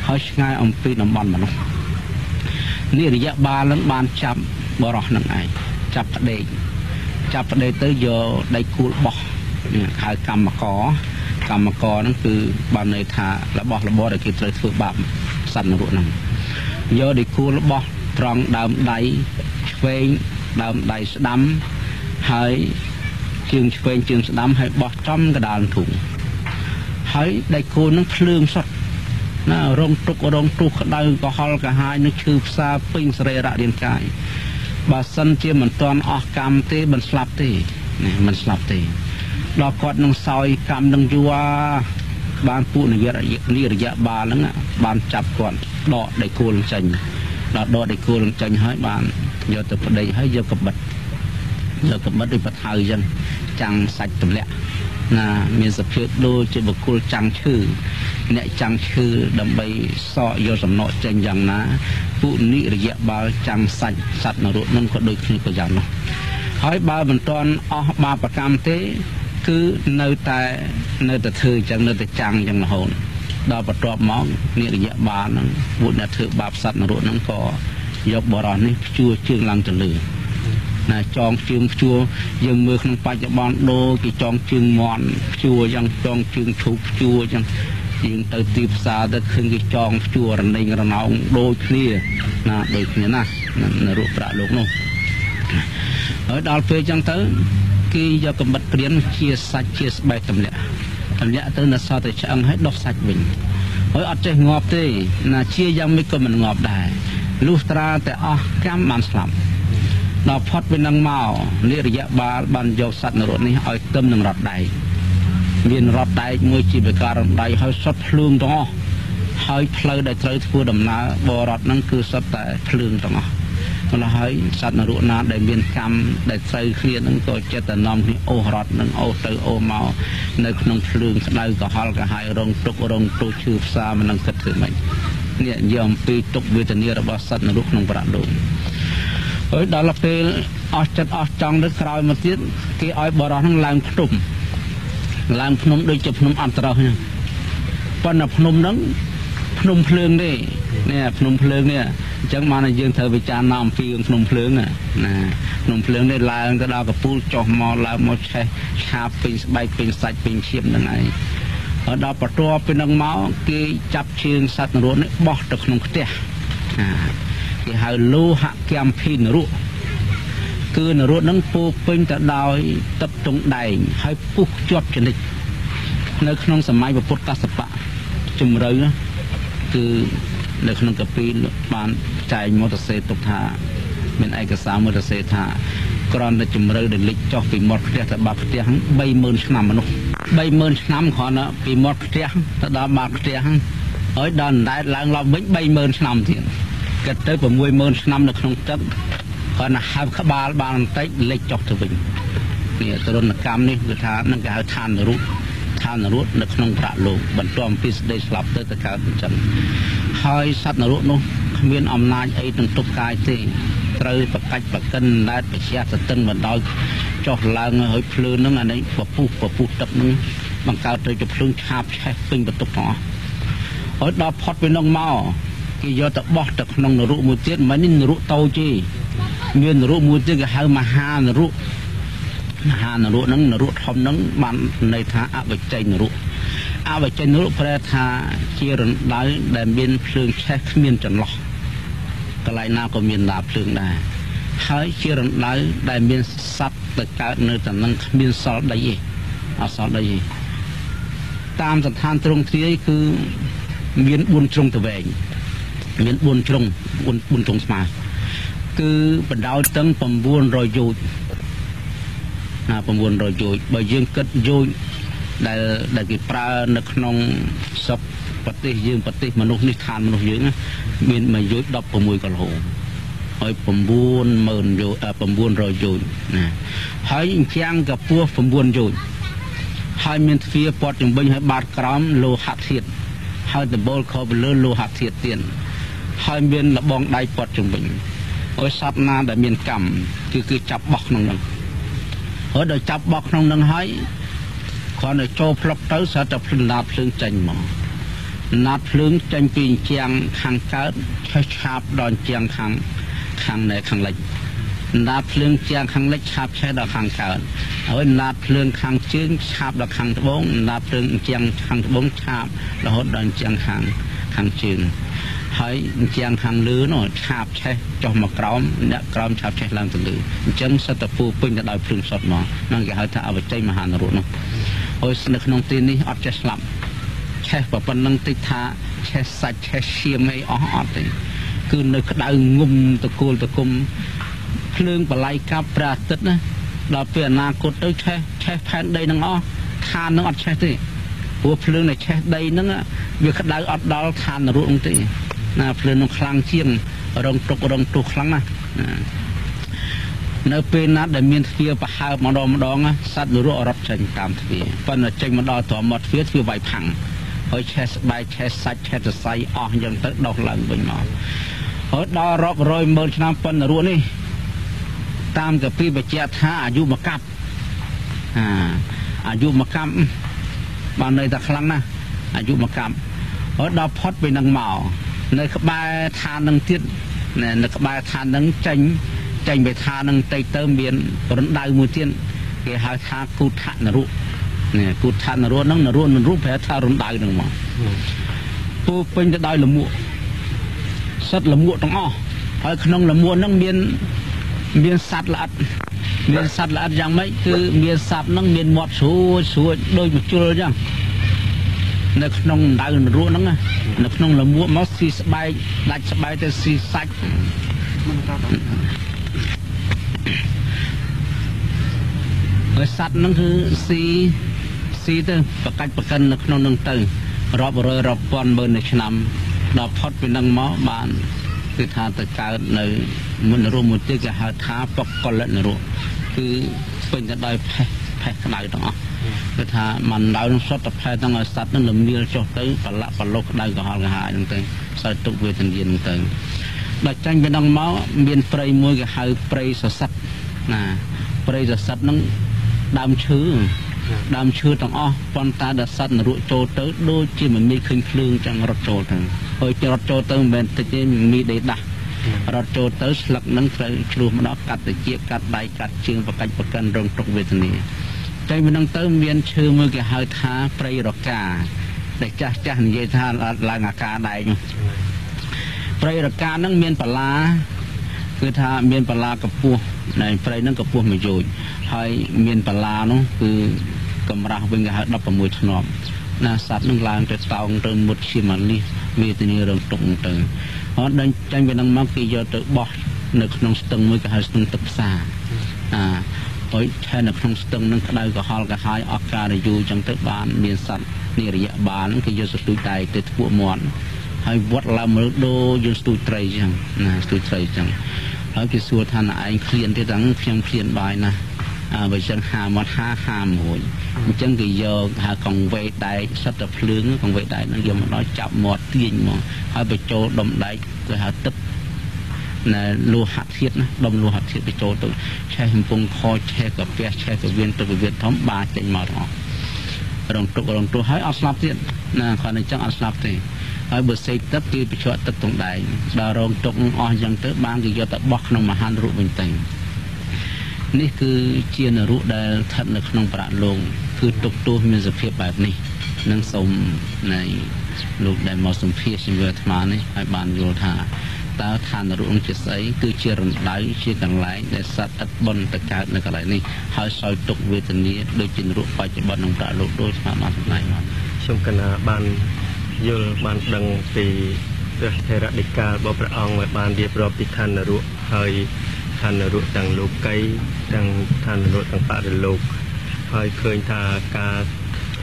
ហើយឆ្ងាយអំពីតំបន់មនុស្សនេះរយៈបាលនឹងបានចាប់បរោះនឹងឯងចាប់ផ្ដេក ចាប់ផ្ដេកទៅយកដៃគូលបោះហៅកម្មករកម្មករហ្នឹងគឺបានន័យថារបស់របរដែលគេត្រូវធ្វើបាបសត្វនរកហ្នឹងយកដៃគូលបោះត្រង់ដើមដៃឆ្វេងដើមដៃស្ដាំហើយជើងឆ្វេងជើងស្ដាំហើយបោះចំកដាលធុងហើយដៃគូនឹងភ្លើងសុទ្ធណារងទុករងទុះក្តៅក៏ហល់កាហាយនឹងឈឺផ្សាពេញសរីរៈរាងកាយ បើសិនជាមិនទាន់អស់កម្មទេមិនស្លាប់ទេណាមិនស្លាប់ទេដល់គាត់នឹងសោយកម្មនឹងយូរបានពួកនិយរនិរយៈបាលហ្នឹងបានចាប់គាត់ដកដៃគោលចេញដល់ដកដៃគោលចេញហើយបានយកទៅប្តីហើយយកកបិតយកកបិតដូចបថៅអញ្ចឹងចាំងសាច់ទម្លាក់ណាមានសភាពដូចជាបុគ្គលចាំងឈឺអ្នកចាំងឈឺដើម្បីសក់យកសំណក់ចេញយ៉ាងណា ពួកនិរយៈបាលចាំងសាច់សត្វនរកនឹងក៏ដូចគ្នាក៏យ៉ាងនោះហើយបើមិនទាន់អស់បាបកម្មទេ គឺនៅតែនៅតែធ្វើអញ្ចឹងនៅតែចាំងអញ្ចឹងរហូតដល់បន្ទាប់មកនិរយៈបាលហ្នឹងពួកអ្នកធ្វើបាបសត្វនរកហ្នឹងក៏យកបរោះនេះជួជើងឡើងទៅលើណាចងជើងព្យួរយើងមើលក្នុងបច្ចុប្បន្នដូរគេចងជើងមន់ព្យួរយ៉ាងចងជើងឈូកព្យួរយ៉ាង យើងទៅទីផ្សារទៅឃើញគេចងព្យួររណេងរណោងដូចគ្នាណាដូចគ្នាណានៅរូបប្រាក់លោកនោះហើយដល់ពេលចឹងទៅគេយកកំបិតព្រានជាសាច់ជាស្បែកទម្លាក់ទម្លាក់ទៅនៅសល់តែឆ្អឹងហើយដុសសាច់វិញហើយអត់ចេះងាប់ទេណាជាយ៉ាងម៉េចក៏មិនងាប់ដែរលុះត្រាតែអស់កម្មបានស្លាប់ដល់ផុតពីនឹងមកនិរយៈបាលបានយកសត្វនរកនេះឲ្យទឹមនឹងរត់ដែក មានរត់ដែកមួយជាប្រការរំដៃហើយសុទ្ធភ្លើងទាំងអស់ហើយផ្លូវដែលត្រូវធ្វើដំណើរបរត់ហ្នឹងគឺសុទ្ធតែភ្លើងទាំងអស់ម្ល៉េះហើយសត្វនរកណាដែលមានកម្មដែលត្រូវគ្នានឹងក៏ចិត្តតែនាំគ្នាអូសរត់នឹងអូសទៅអូសមកនៅក្នុងភ្លើងក្តៅក្រហល់ក្រហាយរងទុករងទូឈឺផ្សាមិននឹងគិតធ្វើម៉េចនេះនិយាយអំពីទុកវេទនារបស់សត្វនរកក្នុងប្រាក់លោកហើយដល់ពេលអស់ចិត្តអស់ចង់ទៅក្រោយមកទៀតគេឲ្យបរោះនឹងឡើងភ្នំ ឡើងភ្នំដូចជាភ្នំអន្តរោះហ្នឹងប៉ុន្តែភ្នំហ្នឹងភ្នំភ្លើងទេនេះភ្នំភ្លើងនេះអញ្ចឹងមកយើងត្រូវវិចារណាអំពីរឿងភ្នំភ្លើងណាភ្នំភ្លើងនេះឡើងទៅដល់កពូលចុះមកឡើងមកឆេះឆាបពេញស្បែកពេញសាច់ពេញឈាមហ្នឹងឯងហើយដល់បន្ទាប់ពីនឹងមកគេចាប់ជើងសត្វនរោនេះបោះទៅក្នុងផ្ទះគេហៅលោហកម្មភីនរុ គឺនរោនឹងពោពេញទៅដោយទឹកទងដែងហើយពុះជាប់ចនិចនៅក្នុងសម័យពុទ្ធកសបៈជំរឿគឺនៅក្នុងកាពីបានចែងមកទៅសេទុកថាមានឯកសារមួយទៅសេថាក្រនតែជំរឿដែលលិចចុះពីមាត់ផ្ទះទៅបាត់ផ្ទះ30000ឆ្នាំមនុស្ស30000ឆ្នាំគ្រាន់តែពីមាត់ផ្ទះទៅដល់បាត់ផ្ទះហើយដល់អណ្ដែតឡើងឡើងវិញ30000ឆ្នាំទៀតគិតទៅ60000ឆ្នាំនៅក្នុងទឹក គ្រាន់តែហើបក្បាលបានបន្តិចលិចចុះទៅវិញនេះទរណកម្មនេះគឺថានឹងគេហៅឋានរូបឋានរត់នៅក្នុងប្រាក់លោកបន្ទាប់ពីសេចក្តីស្លាប់ទៅទៅកើតអញ្ចឹងហើយសត្វនរកនោះគ្មានអំណាចអីនឹងទប់កាយទេត្រូវប្រកាច់ប្រកិនណែតបជាសតិនបណ្ដោយចុះឡើងហើយភ្លើងហ្នឹងអានេះពពុះពពុះទឹកហ្នឹងបង្កើតទៅជាភ្លើងឆាបឆេះពេញបន្ទប់ទាំងអស់ហើយដល់ផុតពីនោះមក គេយកទៅបោះទៅក្នុងនរុមួយទៀតមិននេះនរុតូចទេមាននរុមួយទៀតគេហៅមហានរុមហានរុហ្នឹងនរុធំហ្នឹងបានន័យថាអបជ័យនរុអបជ័យនរុប្រែថាជារណ្ដៅដែលមានភ្លើងឆេះគ្មានចន្លោះកន្លែងណាក៏មានដាភ្លើងដែរហើយជារណ្ដៅដែលមានសត្វទៅកើតនៅតំណឹងគ្មានសល់ដីទេអត់សល់ដីទេតាមស្ថានទ្រង់ទ្រាយគឺមាន4ជ្រុងទៅវែង មាន4ជ្រុង4 4ជ្រុងស្មើគឺបណ្ដោយតឹង900យោជណា900យោជបើយើងគិតយោជដែលដែលគេប្រើនៅក្នុងស្រុកប្រទេសយើងប្រទេសមនុស្សនេះឋានមនុស្សយើងមានមួយយោជ16គីឡូហើយ90000យោ900យោជណាហើយអញ្ចាំងកពស់9យោជហើយមានទ្វារព័ទ្ធជំវិញហើយបាតក្រោមលោហៈធាតុហើយដបូលខោបលើលោហៈធាតុទៀត ហើយមានលបងដៃព័ទ្ធជំវិញហើយសត្វណាដែលមានកម្មគឺគឺចាប់បោះក្នុងនោះហើយដល់ចាប់បោះក្នុងនឹងហើយគ្រាន់តែចូលផ្លុកទៅស្រាប់តែភ្លើងណាតភ្លើងចេញមកណាតភ្លើងចេញពីជាងខាងកើតឆេះឆាបដល់ជាងខាងខាងនៅខាងលិចណាតភ្លើងជាងខាងលិចឆាបឆេះដល់ខាងកើតហើយណាតភ្លើងខាងជើងឆាបដល់ខាងត្បូងណាតភ្លើងជាងខាងត្បូងឆាបរហូតដល់ជាងខាងខាងជើង ហើយជាងខាងលើនោះឆាបឆេះចុះមកក្រោមអ្នកក្រោមឆាបឆេះឡើងទៅលើអញ្ចឹងសត្វតពូពេញទៅដោយភ្លើងសុតមកហ្នឹងគេហៅថាអវជ័យមហានរៈនោះហើយនៅក្នុងទីនេះអត់ចេះស្លាប់ឆេះប៉ុណ្ណឹងតិចថាឆេះសាច់ឆេះឈាមអីអស់អត់ទេគឺនៅក្តៅងុំតកូលតគុំភ្លើងបល័យកាប់ព្រះអាទិត្យណាដល់ពេលអនាគតទៅឆេះឆេះផែនដីនឹងអស់ឋាននឹងអត់ឆេះទេព្រោះភ្លើងនៃឆេះដីហ្នឹងវាក្តៅអត់ដល់ឋាននរកនោះទេ ណាភ្លើងនោះខ្លាំងជាងរងទុករងទុះខ្លាំងណាស់នៅពេលណាដែលមានទ្វារប្រហើបម្ដងម្ដងសត្វនរករត់ចេញតាមទ្វារប៉ុន្តែចេញមកដល់ត្រមមាត់ទ្វារទ្វារវាយផាំងហើយឆេះស្បែកឆេះសាច់ឆេះសរសៃអស់អញ្ចឹងទៅដោះឡើងវិញមកហើយដល់រាប់រយម៉ឺនឆ្នាំប៉ុន្តែរស់នេះតាមកពីបញ្ជាក់ថាអាយុមកកាប់អាអាយុមកកាប់បានន័យថាខ្លាំងណាស់អាយុមកកាប់ហើយដល់ផុតពីនឹងមក នៅក្បែរឋាននឹងទៀតនៅក្បែរឋាននឹងចេញចេញពីឋាននឹងតិចទៅមានរណ្ដៅមួយទៀតគេហៅថាគូថនរុនេះគូថនរុហ្នឹងនរុនរុប្រែថារណ្ដៅហ្នឹងមកពូពេញទៅដោយលមួកសិតលមួកទាំងអស់ហើយក្នុងលមួកហ្នឹងមានមានសត្វល្អិតមានសត្វល្អិតយ៉ាងម៉េចគឺមានសត្វហ្នឹងមានមាត់ស្រួចស្រួចដូចមជុលអញ្ចឹង នៅក្នុងដៅនរហ្នឹងនៅក្នុងលមួកមកស៊ីស្បែកដាច់ស្បែកទៅស៊ីសាច់ហើយសត្វហ្នឹងគឺស៊ីស៊ីទៅប្រកាច់ប្រកិននៅក្នុងហ្នឹងទៅរាប់រយរាប់ពាន់ម៉ឺនឆ្នាំដល់ផុតពីហ្នឹងមកបានគឺថាទៅកើតនៅមុនរស់មួយទៀតគេហៅថាបកលនរស់គឺពេញទៅដោយផេះផេះក្តៅទាំងអស់ គឺថាមិនដៅនឹងសុទ្ធតែផេះទាំងឲ្យសត្វនឹងលំនាលចុះទៅប្រឡាក់ប្រឡុកក្តៅក្រហល់ក្រហាយហ្នឹងទៅសើទុកវេទនាហ្នឹងទៅដល់ចាញ់ពីនឹងមកមានព្រៃមួយគេហៅព្រៃសសិទ្ធណាព្រៃសសិទ្ធហ្នឹងដើមឈើដើមឈើទាំងអស់ប៉ុន្តែដល់សត្វនរកចូលទៅដូចជាមិនមានឃើញភ្លើងចឹងរត់ចូលទៅហើយរត់ចូលទៅមិនមែនតិចទេមានដេដាស់រត់ចូលទៅស្លឹកនឹងត្រូវឆ្លោះម្ដងកាត់តិចកាត់ដៃកាត់ជើងបកាច់បកិនរងទុកវេទនា តែមិននឹងទៅមានឈើមួយគេហៅថាព្រៃរកាដែលចាស់ចាស់និយាយថាឡើងអាការដែកព្រៃរកានឹងមានបលាគឺថាមានបលាកពស់នៃព្រៃនឹងកពស់មួយយោជហើយមានបលានោះគឺកម្រាស់វិញគេហៅ16ធ្នាប់ណាសត្វនឹងឡើងទៅតោងទៅមុតឈាមអាលីសមេធានារងទុកទៅអត់ដល់ចាញ់ពីនឹងមកគេយកទៅបោះនៅក្នុងស្ទឹងមួយគេហៅស្ទឹងទឹកផ្សាអា ហើយឆែនៅក្នុងស្ទឹងនឹងក្តៅក្រហល់ក្រហាយអស់ការយូរចឹងទៅបានមានសត្វនេះរយៈបាលហ្នឹងគេយកស្ទូចតែទៅធ្ពួកមាត់ហើយវត្តឡើងមើលដូរយើងស្ទូចត្រីចឹងណាស្ទូចត្រីចឹងហើយគេសួរថាណែឯងឃ្លានទេតាំងខ្ញុំឃ្លានបាយណាអើបើចឹងហាមកហាហាមួយអញ្ចឹងគេយកហៅកង្វេដែកសិតតែភ្លើងកង្វេដែកហ្នឹងយកមកដល់ចាប់មាត់ទាញមកហើយបញ្ចូលដុំដែកគេហៅទឹក ណែលោហៈធាតុណាដុំលោហៈធាតុបញ្ចូលទៅឆេះកំពុងខឆេះកាពះឆេះកាវៀនទឹកកាវៀនធំបាចេញមកទាំងអស់រងទុករងទុះហើយអត់ស្លាប់ទៀតណាគាត់អញ្ចឹងអត់ស្លាប់ទេហើយបើសេកទឹកគឺបញ្ជាក់ទឹកក្នុងដែងដល់រងទុកអស់អញ្ចឹងទៅបានគេយកទៅបោះក្នុងមហានរូបវិញទៅនេះគឺជានរុដែលស្ថិតនៅក្នុងប្រាក់លោកគឺទុកទោសមានសភាពបែបនេះនឹងសូមនៃលោកដែលមកសម្ភាសជាមួយអាត្មានេះឲ្យបានយល់ថា តើឋាននរុនឹងជាស្អីគឺជារំដៅជាកន្លែងដែលសត្វឥតបុណ្យទៅកើតនៅកន្លែងនេះហើយសោយទុកវេទនាដូចជានរុបច្ចុប្បន្នក្នុងប្រាក់លោកដូចស្មាបានសម្ដែងបានខ្ញុំកណាបានយល់បានដឹងពីព្រះថេរដីការបស់ព្រះអង្គឲ្យបានរៀបរាប់ពីឋាននរុហើយឋាននរកទាំងលោកីទាំងឋាននរកទាំងបរិលោកហើយឃើញថាការ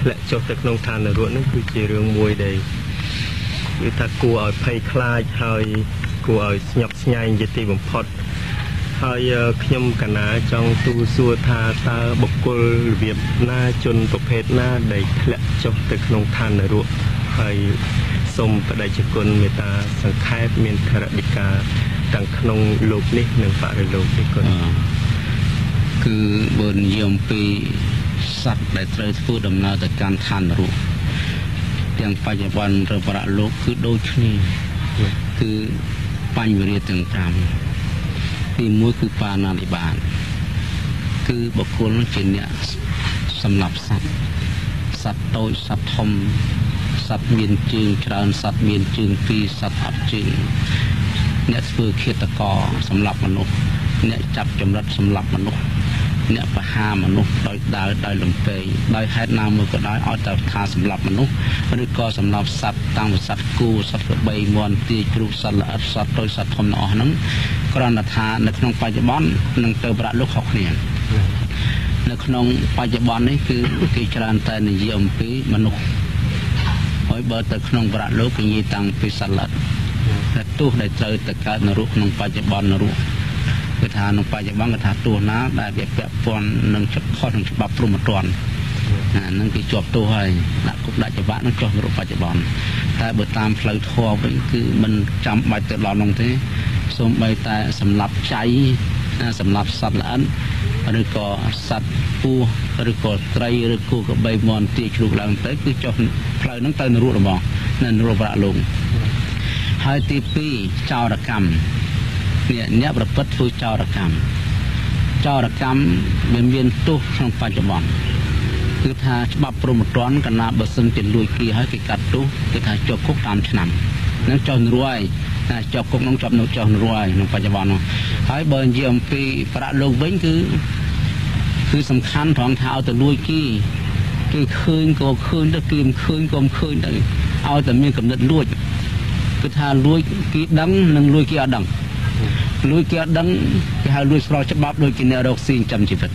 ធ្លាក់ចុះទៅក្នុងឋាននរកនោះគឺជារឿងមួយដែលគឺថាគួរឲ្យភ័យខ្លាចហើយ គួរឲ្យស្ញប់ស្ញែងជាទីបំផុតហើយខ្ញុំកណាចង់ទូសួរថាតើបុគ្គលរបៀបណាជនប្រភេទណាដែលធ្លាក់ចុះទៅក្នុងឋាននរកហើយសូមបដិជគុណមេត្តាសង្ខេបមានធរណិកាទាំងក្នុងលោកនេះនិងបរិលោកនេះគុណគឺបើនិយាយអំពីសត្វដែលត្រូវធ្វើដំណើរទៅកាន់ឋាននរកទាំងបច្ចុប្បន្នឬបរលោកគឺដូចគ្នាគឺ បញ្ញវិរិយទាំង5ទី1គឺបាណានិបាតគឺបុគ្គលជាអ្នកសម្រាប់សត្វសត្វតូចសត្វធំសត្វមានជើងច្រើនសត្វមានជើងពីរសត្វអត់ជើងអ្នកធ្វើឃាតករសម្រាប់មនុស្សអ្នកចាប់ចម្រិតសម្រាប់មនុស្ស អ្នកបហាមនុស្សដោយដើរដោយលំពេងដោយហេតុណាមួយក៏ដោយឲ្យតែថាសម្រាប់មនុស្សឬក៏សម្រាប់សត្វតាំងពីសត្វគូសត្វក្របីមាន់ទាជ្រូកសត្វល្អិតសត្វតូចសត្វធំទាំងអស់ហ្នឹងគ្រាន់តែថានៅក្នុងបច្ចុប្បន្ននឹងទៅប្រាក់លោកខុសគ្នានៅក្នុងបច្ចុប្បន្ននេះគឺគេច្រើនតែនិយាយអំពីមនុស្សហើយបើទៅក្នុងប្រាក់លោកគេនិយាយតាំងពីសត្វល្អិតតែទោសដែលត្រូវទៅកើតនរកក្នុងបច្ចុប្បន្ននរក គឺថាក្នុងបច្ចុប្បន្នគឺថាទោសណាដែលវាពាក់ព័ន្ធនឹងច្បាប់ខុសនឹងច្បាប់ព្រហ្មទណ្ឌអានឹងគេជាប់ទោសហើយដាក់គុកដាក់ច្បាប់នឹងចុះនរកបច្ចុប្បន្នតែបើតាមផ្លូវធម៌វិញគឺមិនចាំបាច់ទៅដល់នោះទេសូម្បីតែសម្រាប់ចៃសម្រាប់សត្វល្អិនឬក៏សត្វពស់ឬក៏ត្រីឬគោក្របីមន់ទាជ្រូកឡើងទៅគឺចុះផ្លូវហ្នឹងទៅនរករបស់នៅនរកប្រាក់លោកហើយទី2ចោរកម្ម នេះអ្នកប្រព្រឹត្តធ្វើចោរកម្មចោរកម្មវាមានទោសក្នុងបច្ចុប្បន្នគឺថាច្បាប់ព្រហ្មទណ្ឌកណាបើសិនជាលួចគេហើយគេកាត់ទោសគឺថាជាប់គុកតាមឆ្នាំនឹងចោះនរួយតែជាប់គុកនឹងជាប់នៅចោះនរួយក្នុងបច្ចុប្បន្ននោះហើយបើនិយាយអំពីប្រាក់លោកវិញគឺគឺសំខាន់ត្រង់ថាឲ្យទៅលួចគេគេឃើញក៏ឃើញទៅគេមិនឃើញក៏មិនឃើញទៅឲ្យតែមានកំណត់លួចគឺថាលួចគេដឹងនិងលួចគេអត់ដឹង លួចគេអត់ដឹងគេហៅលួចស្របច្បាប់ដូចជាអ្នករកស៊ីចំជីវិត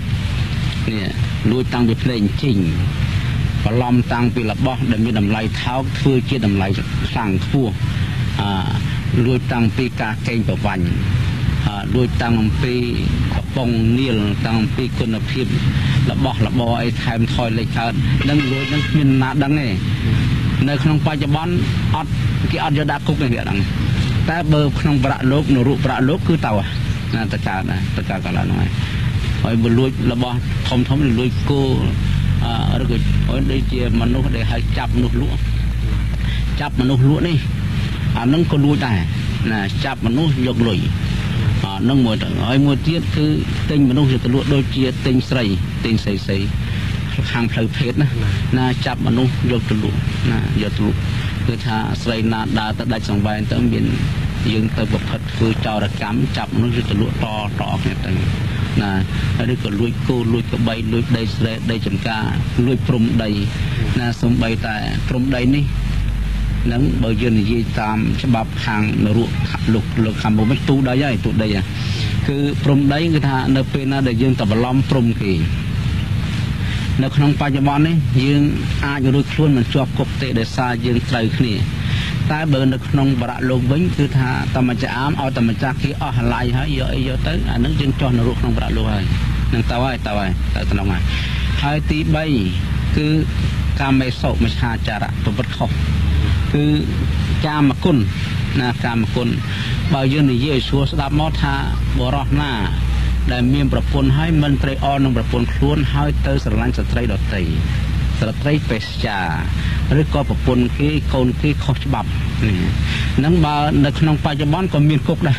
នេះលួចតាំងពីភ្លេងជីងបន្លំតាំងពីរបស់ដែលមានតម្លៃថោកធ្វើជាតម្លៃខ្លាំងខ្ពស់អាលួចតាំងពីការកេងប្រវ័ញ្ចលួចតាំងអំពីកំប៉ុងនាលតាំងអំពីគុណភាពរបស់របរអីថែមថយលេខកើតនឹងលួចនឹងគ្មានណាដឹងទេនៅក្នុងបច្ចុប្បន្នអត់គេអត់យកដាក់គុកទេគេអត់ដឹង តែបើក្នុងប្រាក់លោកនរុប្រាក់លោកគឺទៅណាតកើតណាតកើតកន្លងហ្នឹងហើយបើលួចរបស់ធំធំលួចគោអឺឬក៏ដូចជាមនុស្សដែលឲ្យចាប់មនុស្សលក់ចាប់មនុស្សលក់នេះអានឹងក៏លួចដែរណាចាប់មនុស្សយកលុយអានឹងមួយទៅហើយមួយទៀតគឺទិញមនុស្សយកទៅលក់ដូចជាទិញស្រីទិញស្រីស្រីខាងផ្លូវភេទណាណាចាប់មនុស្សយកទៅលក់ណាយកទៅលក់ គឺថាស្រីណាដើរទៅដាច់សង្វែងទៅមានយើងទៅប្រព្រឹត្តធ្វើចោរកម្មចាប់មនុស្សយកទៅលក់តតគ្នាទៅណាហើយក៏លួចគោលួចក្បីលួចដីស្រែដីចំការលួចព្រំដីណាសំបីតែព្រំដីនេះនឹងបើយើងនិយាយតាមច្បាប់ខាងនរុលោកលោកខាងមុំទូដីហើយទូដីគឺព្រំដីគឺថានៅពេលណាដែលយើងទៅបន្លំព្រំគេ នៅក្នុងបច្ចុប្បន្ននេះយើងអាចរួចខ្លួនមិនជាប់គុកទេដោយសារយើងត្រូវគ្នាតែបើនៅក្នុងបរៈលោកវិញគឺថាតម្ចាអាមឲ្យតម្ចាគេអស់ឡៃហើយយកអីយកទៅអានឹងយើងចោះនរុក្នុងបរៈលោកហើយនឹងទៅហើយទៅហើយទៅក្នុងហើយហើយទី3គឺកាមេសុមច្ឆាចារៈប្រព្រឹត្តខុសគឺកាមគុណណាកាមគុណបើយើងនិយាយស្រួលស្ដាប់មកថាបរោះណា ដែលមានប្រពន្ធហើយមិនត្រេកអរនឹងប្រពន្ធខ្លួនហើយទៅស្រឡាញ់ស្ត្រីដទៃស្ត្រីបេសចាឬក៏ប្រពន្ធគេកូនគេខុសច្បាប់នេះនឹងបើនៅក្នុងបច្ចុប្បន្នក៏មានគុកដែរ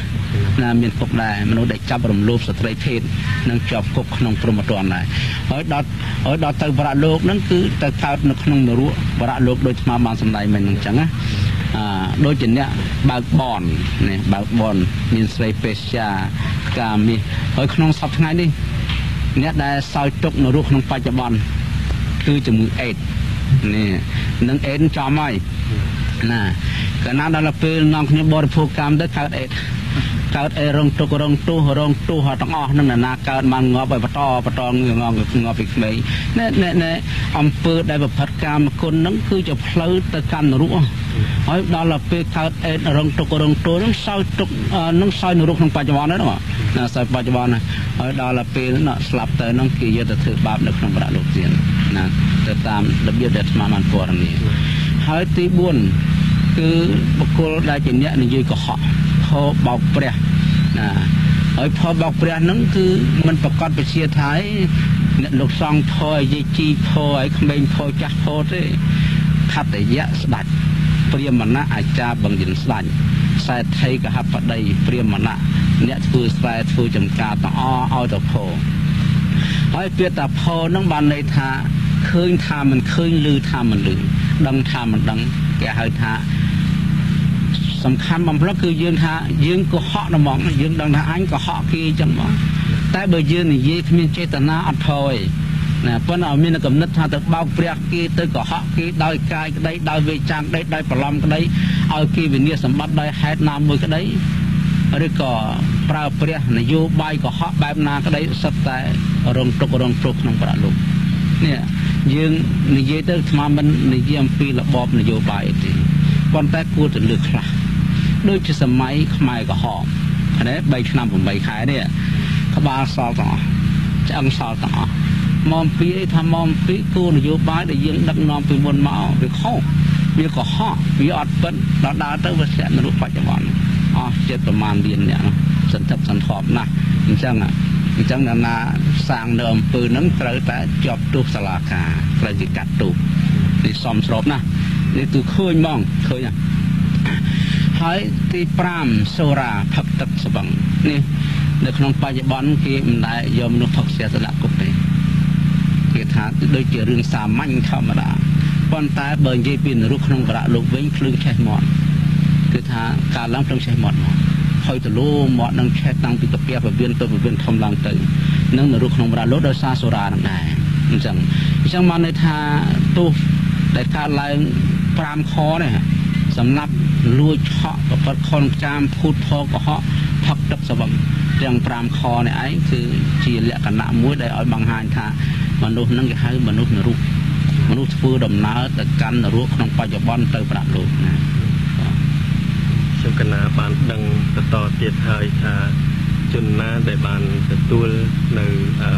ណាមានគុកដែរមនុស្សដែលចាប់រំលោភស្ត្រីភេទនឹងជាប់គុកក្នុងព្រហ្មទណ្ឌដែរហើយដល់ហើយដល់ទៅបរៈលោកហ្នឹងគឺទៅកើតនៅក្នុងនរកបរៈលោកដូចស្មាបានសម្ដែងមិញហ្នឹងអញ្ចឹងណាអឺ ដូចជាអ្នកបើកបននេះបើកបនមានស្រីពេស្យាកាមាសហើយក្នុងសប្តាហ៍ថ្ងៃនេះអ្នកដែលសោយទុកនៅរស់ក្នុងបច្ចុប្បន្នគឺជំងឺអេដនេះនឹងអេដចំហើយណាកាលណាដល់ពេលនាំគ្នាបរិភោគកម្មទៅកើតអេដ កើតអីរងទុករងទុះរងទុះទាំងអស់នឹងណាកើតបានងាប់ឲ្យបន្តបន្តងងងាប់ពីក្មេងណែណែណែអំពើដែលប្រព្រឹត្តកាមគុណនឹងគឺជាផ្លូវទៅកាន់នរកហើយដល់ពេលកើតអេរងទុករងទុះនឹងសោយទុកនឹងសោយនរកក្នុងបច្ចុប្បន្នហ្នឹងណាសោយបច្ចុប្បន្នហើយដល់ពេលណាស្លាប់ទៅនឹងគេយកទៅធ្វើបាបនៅក្នុងប្រាក់លោកទៀតណាទៅតាមរបៀបដែលស្មាបានពណ៌នាហើយទី4គឺបុគ្គលដែលជាអ្នកនិយាយកុហក ផបោកព្រះណាហើយផបោកព្រះហ្នឹងគឺมันប្រកាសពជាថាឯអ្នកលោកសង្ឃធរយាយជីធរឲ្យក្មេងធរចាស់ធរទេខត្តយៈស្ដាច់ព្រាមណៈអាចារ្យបង្រៀនស្ដាច់ខ្សែថៃកហបតីព្រាមណៈអ្នកធ្វើស្រែធ្វើចំការទាំងអស់ឲ្យទៅផហើយពាក្យថាផនឹងបានន័យថាឃើញថាមិនឃើញឮថាមិនឮដឹងថាមិនដឹងគេហៅថា សំខាន់បំផុតគឺយើងថាយើងកុហកហ្មងយើងដឹងថាអញកុហកគេអញ្ចឹងហ្មងតែបើយើងនិយាយគ្មានចេតនាអត់ថយណាប៉ុន្តែមានកំណត់ថាទៅបោកព្រះគេទៅកុហកគេដោយកាយក្តីដោយវេចាងក្តីដោយប្រឡំក្តីឲ្យគេវិនិច្ឆ័យសម្បត្តិដោយហេតុណាមួយក្តីឬក៏ប្រើព្រះនយោបាយកុហកបែបណាក្តីសិតតែរងទុករងគ្រោះក្នុងប្រាក់លោកនេះយើងនិយាយទៅស្មាមិននិយាយអំពីរបបនយោបាយទេប៉ុន្តែគួរតែលើកខ្លះ ដូចជាសម័យខ្មែរក្រហមណា3ឆ្នាំ8ខែនេះក្បាលសល់ទាំងអស់ឆ្អឹងសល់ទាំងអស់មកអំពីថាមកអំពីគោលនយោបាយដែលយើងដឹកនាំពីមុនមកវាខុសវាកុហកវាអត់ពិតដល់ដើរទៅវាស្ទាក់នៅរូបបច្ចុប្បន្នអស់ចិត្តប្រមាណលានអ្នកសន្ធឹកសន្ធាប់ណាស់អញ្ចឹងអញ្ចឹងអ្នកណាសាងនៅអំពើហ្នឹងត្រូវតែជាប់ទោសសាលាការត្រូវជាកាត់ទោសនេះសំស្របណាស់នេះគឺឃើញហ្មងឃើញណា ហើយទី5សូរាផឹកទឹកស្បឹងនេះនៅក្នុងបច្ចុប្បន្នគេមិនដែលយកមនុស្សផឹកស្រាសដាក់គុកទេគេថាដូចជារឿងសាមញ្ញធម្មតាប៉ុន្តែបើនិយាយពីនរុក្នុងវរៈលោកវិញភ្លើងឆេះមាត់គឺថាការឡើងភ្លើងឆេះមាត់មកហើយទលោមាត់នឹងឆេះតាំងពីកាពះពវៀនទៅពវៀនធំឡើងទៅនឹងនរុក្នុងវរៈលោកដោយសារសូរានឹងដែរអញ្ចឹងអញ្ចឹងមកន័យថាទោសដែលកើតឡើង5ខនេះ សម្រាប់លួចឆក់ប្រព្រឹត្តខុនចាមភូតផកកុហកផឹកទឹកស្វឹងទាំង5ខនេះឯងគឺជាលក្ខណៈមួយដែលឲ្យបង្ហាញថាមនុស្សនឹងគេហៅមនុស្សនរុមនុស្សធ្វើដំណើរទៅកាន់នរកក្នុងបច្ចុប្បន្នទៅប្រាក់លោកណាខ្ញុំកណាបានដឹងបន្តទៀតហើយថាជនណាដែលបានទទួលនៅអឺ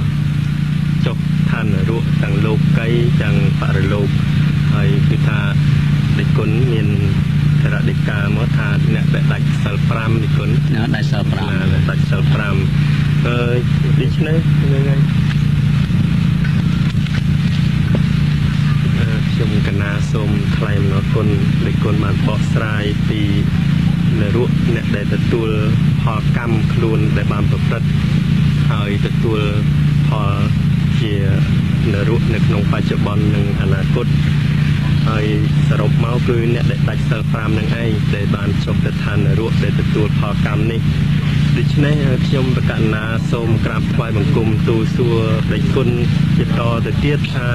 ចុះឋាននរកទាំងលោកីទាំងបរលោកហើយគឺថានិគុណមាន ធរដីកាមកថាអ្នកដែលដាច់សិល5និគុណណាដៃសិលណា5ដាច់សិល5អឺដូច្នេះហ្នឹងហើយអឺខ្ញុំកណាសូមថ្លែងអំណរគុណដែលគុណបានបកស្រាយពីនរកអ្នកដែលទទួលផលកម្មខ្លួនដែលបានប្រព្រឹត្តហើយទទួលផលជានរកនៅក្នុងបច្ចុប្បន្ននិងអនាគត ហើយសរុបមកគឺអ្នកដែលដាច់សិល5នឹងឯងដែលបានចុះទៅឋាននរកដែលទទួលផលកម្មនេះដូច្នេះខ្ញុំបកណាសូមក្រាបថ្វាយបង្គំទូលសួរព្រះគុណជាតទៅទៀតថា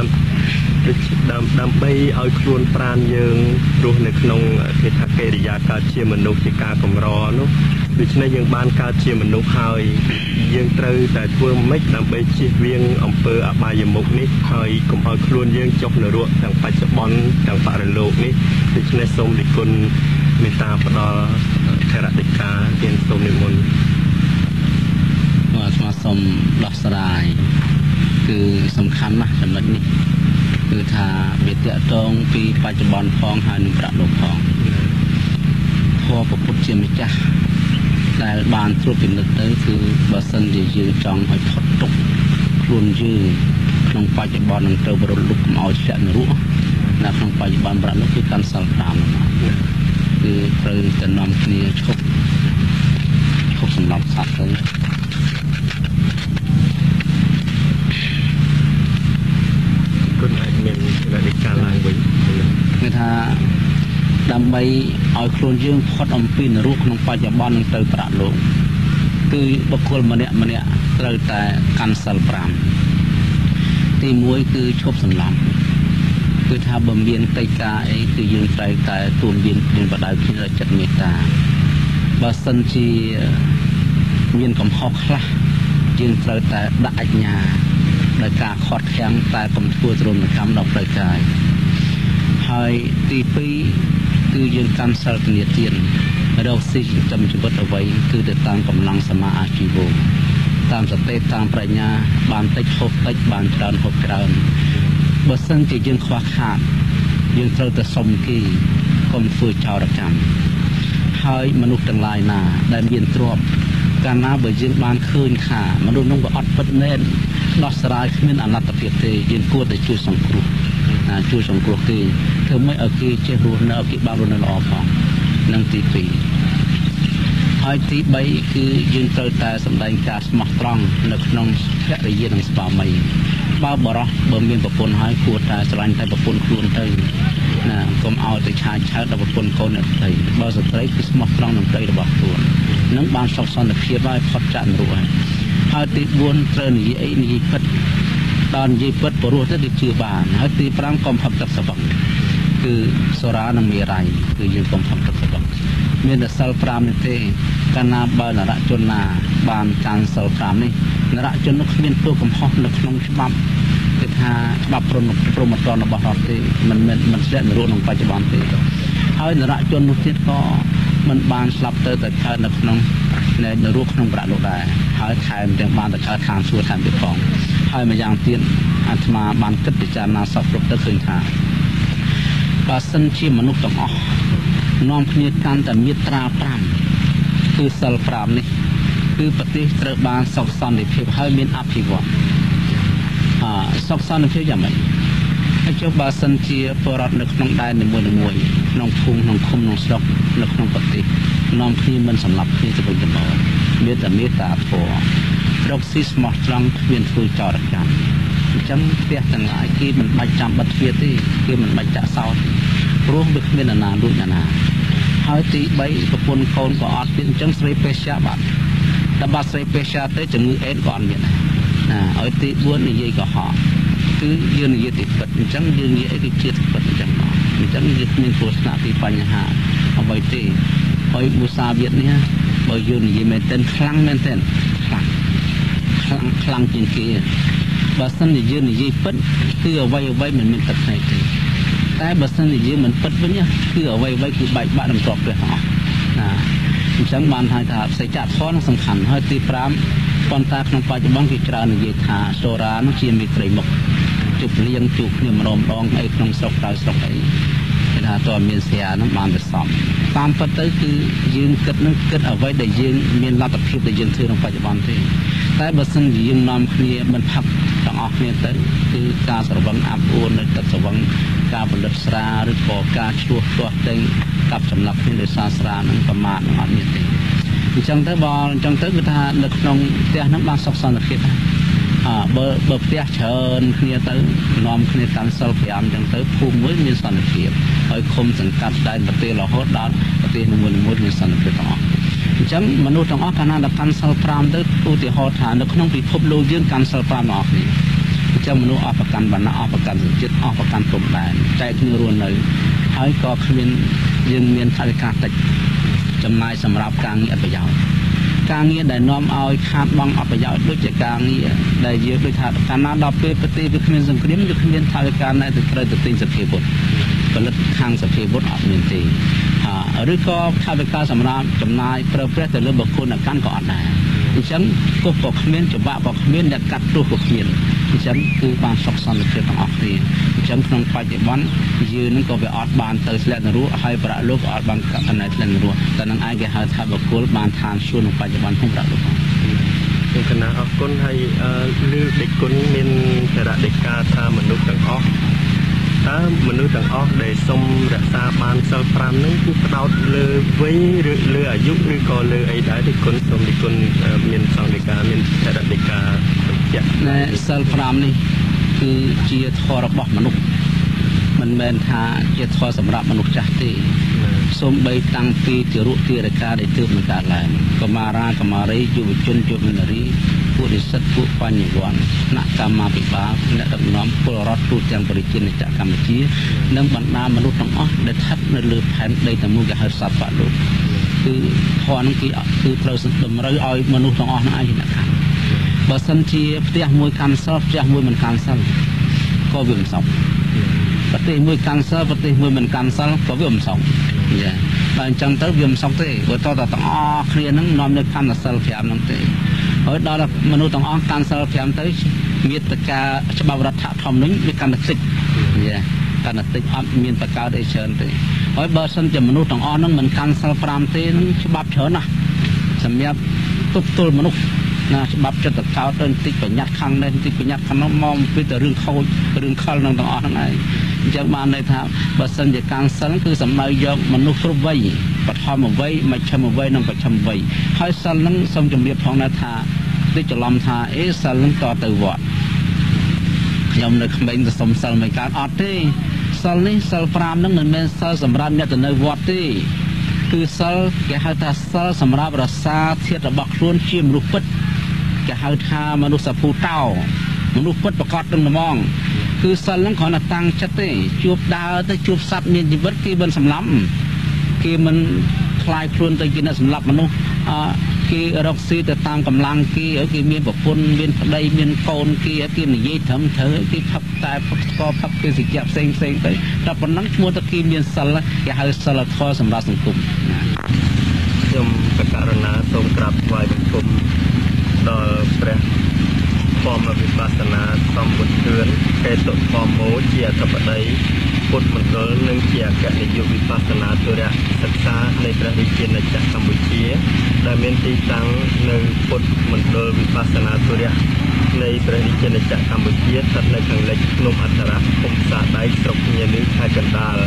ដូចដើមដើម្បីឲ្យខ្លួនប្រានយើងរស់នៅក្នុងគេថាកិរិយាកើតជាមនុស្សជាការកម្រនោះ ដូច្នេះយើងបានកើតជាមនុស្សហើយយើងត្រូវតែធ្វើម៉េចដើម្បីជៀសវាងអំពើអបាយមុខនេះហើយកុំឲ្យខ្លួនយើងចុះនរកទាំងបច្ចុប្បន្នទាំងបរិលោកនេះដូច្នេះសូមរិគុណមេត្តាផ្ដល់ធរតិកាទានសូមនិមន្តបាទស្មាសូមដោះស្រាយគឺសំខាន់ណាស់ចំណុចនេះគឺថាវាតកតងពីបច្ចុប្បន្នផងហើយនឹងប្រាក់លោកផងធម៌ពុទ្ធជាម្ចាស់ ដែលបានត្រួតពិនិត្យទៅគឺបើសិនជាយើងចង់ឲ្យផុតទុក្ខខ្លួនយើងក្នុងបច្ចុប្បន្ននឹងទៅបរលុកកុំឲ្យធ្លាក់នរកនៅក្នុងបច្ចុប្បន្នប្រាក់នោះគឺកាន់សិល5នោះណាគឺត្រូវតែនាំគ្នាឈប់ឈប់សម្រាប់សត្វទៅគុណអាចមានធរតិកាឡើងវិញគឺថា ដើម្បីឲ្យខ្លួនយើងផុតអំពីនរកក្នុងបច្ចុប្បន្ននឹងទៅប្រាក់លោកគឺបុគ្គលម្នាក់ម្នាក់ត្រូវតែកាន់សិល5ទី1គឺឈប់សម្លាប់គឺថាបើមានកិច្ចការអីគឺយើងត្រូវតែទូនមានមានបដៅគ្នាដោយចិត្តមេត្តាបើសិនជាមានកំហុសខ្លះយើងត្រូវតែដាក់អញ្ញាដោយការខត់ខាំងតែកុំធ្វើទរណកម្មដល់ផ្លូវកាយហើយទី2 គឺយើងកាន់សិលធនិទានរកស៊ីចិញ្ចឹមជីវិតអ្វីគឺទៅតាមកម្លាំងសមាអាជីវៈតាមសតិតាមប្រាជ្ញា បានតិចហូបតិចបានច្រើនហូបច្រើនបើសិនជាយើងខ្វះខាត យើងត្រូវទៅសុំគេកុំធ្វើចោរកម្មហើយមនុស្សទាំងឡាយណា ដែលមានទ្រព្យកាលណាបើយើងបានឃើញថាមនុស្សនោះក៏អត់ពិតមែនដោះស្រាយគ្មានអនត្តភាពទេយើងគួរតែជួយសង្គ្រោះណា ជួយសង្គ្រោះគេធ្វើម៉េចឲ្យគេចេះរស់នៅឲ្យគេបានរស់នៅល្អផងនឹងទី2ហើយទី3គឺយើងត្រូវតែសម្ដែងការស្មោះត្រង់នៅក្នុងភរិយានិងស្វាមីបើបរោះបើមានប្រពន្ធហើយគួរតែស្រឡាញ់តែប្រពន្ធខ្លួនទៅណាកុំឲ្យទៅឆាយឆើតដល់ប្រពន្ធកូនអ្នកផ្សេងបើស្ត្រីគឺស្មោះត្រង់នឹងប្តីរបស់ខ្លួននឹងបានសុខសន្តិភាពហើយផុតចាកនរកហើយហើយទី4ត្រូវនិយាយអីនិយាយពិត ដល់និយាយពិតព្រោះទៅគឺជឿបានហើយទី5កុំផឹកទឹកសបឹកគឺសូរ៉ានិងមេរ៉ៃគឺយើងកុំផឹកទឹកសបឹកមានតែសិល5នេះទេកាលណាបើនរជនណា បានកាន់សិល5នេះនរជននោះគ្មានទោសកំហុសនៅក្នុងច្បាប់គឺថាច្បាប់ព្រមព្រមត្តនរបស់រដ្ឋទេមិនមិនមិនស្ទាក់នរកក្នុងបច្ចុប្បន្នទេហើយនរជននោះទៀតក៏មិនបានស្លាប់ទៅតែកើតនៅក្នុងនៅនរកក្នុងប្រាក់លោកដែរហើយថែមទាំងបានទៅកើតខាងសួគ៌ថែមទៀតផង ហើយម្យ៉ាងទៀតអាត្មាបានគិតពិចារណាសពគ្រប់ទៅឃើញថាបើសិនជាមនុស្សទាំងអស់នាំគ្នាកាន់តែមេត្រា5គឺសិល5នេះ គឺប្រទេសត្រូវបានសុខសន្តិភាពហើយមានអភិវឌ្ឍអសុខសន្តិភាពយ៉ាងម៉េចហើយចុះបើសិនជាបរដ្ឋនៅក្នុងដែននីមួយៗក្នុងភូមិក្នុងឃុំក្នុងស្រុកនៅក្នុងប្រទេសនាំគ្នាមិនសម្លាប់គ្នាទៅវិញទៅមកមានតែមេត្តាធម៌ រកស៊ីស្មោះត្រង់គ្មានធ្វើចោរកម្មអញ្ចឹងផ្ទះទាំងឡាយគេមិនបាច់ចាំបិទទ្វារទេគេមិនបាច់ចាក់សោតព្រោះវាគ្មាននរណាលួចនរណាហើយទី3ប្រពន្ធកូនក៏អត់ទៀតអញ្ចឹងស្រីពេទ្យបាត់ដល់បាត់ស្រីពេទ្យទៅជំងឺអេដក៏អត់មានដែរណាឲ្យទី4និយាយកុហកគឺយើងនិយាយទីពិតអញ្ចឹងយើងនិយាយអីគឺជាទីពិតអញ្ចឹងមកអញ្ចឹងយើងគ្មានគ្រោះថ្នាក់ពីបញ្ហាអ្វីទេហើយមុសាវាទនេះបើយើងនិយាយមែនទែនខ្លាំងមែនទែន ខ្លាំងខ្លាំងខ្លាំងជាងគេបើសិនជាយើងនិយាយពិតគឺអ្វីអ្វីមិនមានទឹកភ្នែកទេតែបើសិនជាយើងមិនពិតវិញគឺអ្វីអ្វីគឺបែកបាក់នឹងទ្រព្យព្រះអស់ណាណាអញ្ចឹងបានថាថាសច្ចធម៌នឹងសំខាន់ហើយទី5ប៉ុន្តែក្នុងបច្ចុប្បន្នគេច្រើននិយាយថាសូរានឹងជាមេត្រីមុខជប់លៀងជួបគ្នាម្ដងម្ដងអីក្នុងស្រុកក្រៅស្រុកអី គេថាតើមានស្រានឹងបានទៅសំតាមពិតទៅគឺយើងគិតនឹងគិតអ្វីដែលយើងមានលទ្ធភាពដែលយើងធ្វើក្នុងបច្ចុប្បន្នទេតែបើសិនជាយើងនាំគ្នាមិនផឹកទាំងអស់គ្នាទៅគឺការស្រវឹងអាប់អួននៅទឹកស្រវឹងការផលិតស្រាឬក៏ការឈ្លោះទាស់តែងកັບចំណាប់គ្នាដោយសារស្រានឹងប្រមាថនឹងអត់មានទេអញ្ចឹងទៅបើអញ្ចឹងទៅគឺថានៅក្នុងផ្ទះហ្នឹងបានសុខសន្តិភាពដែរអើ បើបើផ្ទះច្រើនគ្នាទៅនាំគ្នាកាន់សិល5អញ្ចឹងទៅភូមិមួយមានសន្តិភាពហើយឃុំសង្កាត់ដែនប្រទេសរហូតដល់ប្រទេសនីមួយៗមានសន្តិភាពទាំងអស់អញ្ចឹងមនុស្សទាំងអស់កាលណាដល់កាន់សិល5ទៅឧទាហរណ៍ថានៅក្នុងពិភពលោកយើងកាន់សិល5ទាំងអស់គ្នាអញ្ចឹងមនុស្សអស់ប្រកាន់វណ្ណៈអស់ប្រកាន់សញ្ជាតិអស់ប្រកាន់ព្រំដែនចែកគ្នារស់នៅហើយក៏គ្មានយើងមានថវិកាតិចចំណាយសម្រាប់ការងារអត្ថប្រយោជន៍ ការងារដែលនាំឲ្យខាតបង់អត្ថប្រយោជន៍ដូចជាការងារដែលយើងដូចថាកាលណាដល់ពេលប្រទេសវាគ្មានសង្គ្រាមវាគ្មានថវិកាណែទៅត្រូវទៅទិញសភាវុធផលិតខាងសភាវុធអត់មានទេហាឬក៏ថវិកាសម្រាប់ចំណាយប្រើប្រាស់ទៅលើបុគ្គលអ្នកកាន់ក៏អត់ដែរអញ្ចឹងគុកក៏គ្មានច្បាប់ក៏គ្មានអ្នកកាត់ទោសក៏គ្មានអញ្ចឹងគឺបានសុខសន្តិភាពទាំងអស់គ្នាអញ្ចឹងក្នុងបច្ចុប្បន្នយើងនឹងក៏វាអត់បានទៅស្លាក់នរោហើយប្រាក់លោកក៏អត់បានកាត់ណែស្លាក់នរោតែនឹងឯងគេហៅថាបុគ្គលបានឋានសួគ៌ក្នុងបច្ចុប្បន្នក្នុងប្រាក់លោកខ្ញុំគណៈអរគុណហើយលឺដេចគុណមានសារៈដេកាថាមនុស្សទាំងអស់តើមនុស្សទាំងអស់ដែលសុំរក្សាបានសិល5ហ្នឹងគឺផ្ដោតលើវ័យឬលើអាយុឬក៏លើអីដែរទេគុណសូមនិគុណមានសង្ឃិកាមានចរិតដីកាបញ្ជាក់ណែសិល5នេះ គឺជាធម៌របស់មនុស្សមិនមែនថាជាធម៌សម្រាប់មនុស្សចាស់ទេសូម្បីតាំងពីទារុទារិកាដែលទើបនឹងកើតឡើងកមារាកមារីយុវជនយុវនារីពួកនិស្សិតពួកបញ្ញវន្តថ្នាក់កម្មាភិបាលអ្នកដឹកនាំពលរដ្ឋទូទាំងប្រជាជាតិកម្ពុជា និងបណ្ដាមនុស្សទាំងអស់ដែលស្ថិតនៅលើផែនដីតែមួយគេហៅសត្វបលោកគឺធម៌នឹងគឺគឺត្រូវតម្រូវឲ្យមនុស្សទាំងអស់នឹងឯងអ្នកខាង បើសិនជាផ្ទះមួយកាន់សិលផ្ទះមួយមិនកាន់សិលក៏វាមិនសមប្រទេសមួយកាន់សិលប្រទេសមួយមិនកាន់សិលក៏វាមិនសមចាបើអញ្ចឹងទៅវាមិនសមទេបើតតទាំងអស់គ្នានឹងនាំនៅកាន់សិល5ហ្នឹងទេហើយដល់មនុស្សទាំងអស់កាន់សិល5ទៅមេត្តាច្បាប់រដ្ឋធម្មនុញ្ញវាកាន់តែតិចយ៉ាកាន់តែតិចអត់មានបកកើតអីច្រើនទេហើយបើសិនជាមនុស្សទាំងអស់ហ្នឹងមិនកាន់សិល5ទេនឹងច្បាប់ច្រើនណាស់សម្រាប់ទប់ទល់មនុស្ស ណាច្បាប់ចិត្តកោតទៅបន្តិចបញ្ញត្តិខាងនេះបន្តិចបញ្ញត្តិខាងនោះមកពីតែរឿងខូចរឿងខលនឹងទាំងអស់ហ្នឹងឯងអញ្ចឹងបានន័យថាបើសិនជាកាំងសិលគឺសំដៅយកមនុស្សគ្រប់វ័យបឋមវ័យមជ្ឈិមវ័យនិងបច្ឆិមវ័យហើយសិលហ្នឹងសូមជម្រាបផងដែរថាដូចច្រឡំថាអេសិលហ្នឹងតទៅវត្តខ្ញុំនៅក្មេងទៅសុំសិលមិនកើតអត់ទេសិលនេះសិល5ហ្នឹងមិនមែនសិលសម្រាប់អ្នកទៅនៅវត្តទេគឺសិលគេហៅថាសិលសម្រាប់រក្សាធាតុរបស់ខ្លួនជាមនុស្សពិត គេហៅថាមនុស្សសពូតោមនុស្សពិតប្រកបនឹងល្មងគឺសិលហ្នឹងគ្រាន់តែតាំងចិត្តទេជួបដើរទៅជួបសត្វមានជីវិតគេមិនសម្លាប់គេមិនខ្លាយខ្លួនទៅជាអ្នកសម្លាប់មនុស្សអគេរកស៊ីទៅតាមកម្លាំងគេឲ្យគេមានប្រពន្ធមានប្តីមានកូនគេឲ្យគេនិយាយត្រឹមត្រូវឲ្យគេផឹកតែផឹកស្ករផឹកគេសិជាផ្សេងផ្សេងទៅតែប៉ុណ្ណឹងឈ្មោះតែគេមានសិលគេហៅសិលធម៌សម្រាប់សង្គមខ្ញុំបកករណាសូមក្រាបថ្វាយបង្គំ ដល់ព្រះធម្មវិបស្សនាសម្ពុទ្ធឿនកេតុធម្មោជាអធិបតីពុទ្ធមណ្ឌលនិងជាអគ្គនាយកវិបស្សនាទុរៈសិក្សានៃព្រះរាជាណាចក្រកម្ពុជា ដែលមានទីតាំងនៅពុទ្ធមណ្ឌលវិបស្សនាទុរៈនៃព្រះរាជាណាចក្រកម្ពុជាស្ថិតនៅខាងលិចភ្នំអត្តរៈភូមិសាដៃស្រុកញាលឺខេត្តកណ្ដាល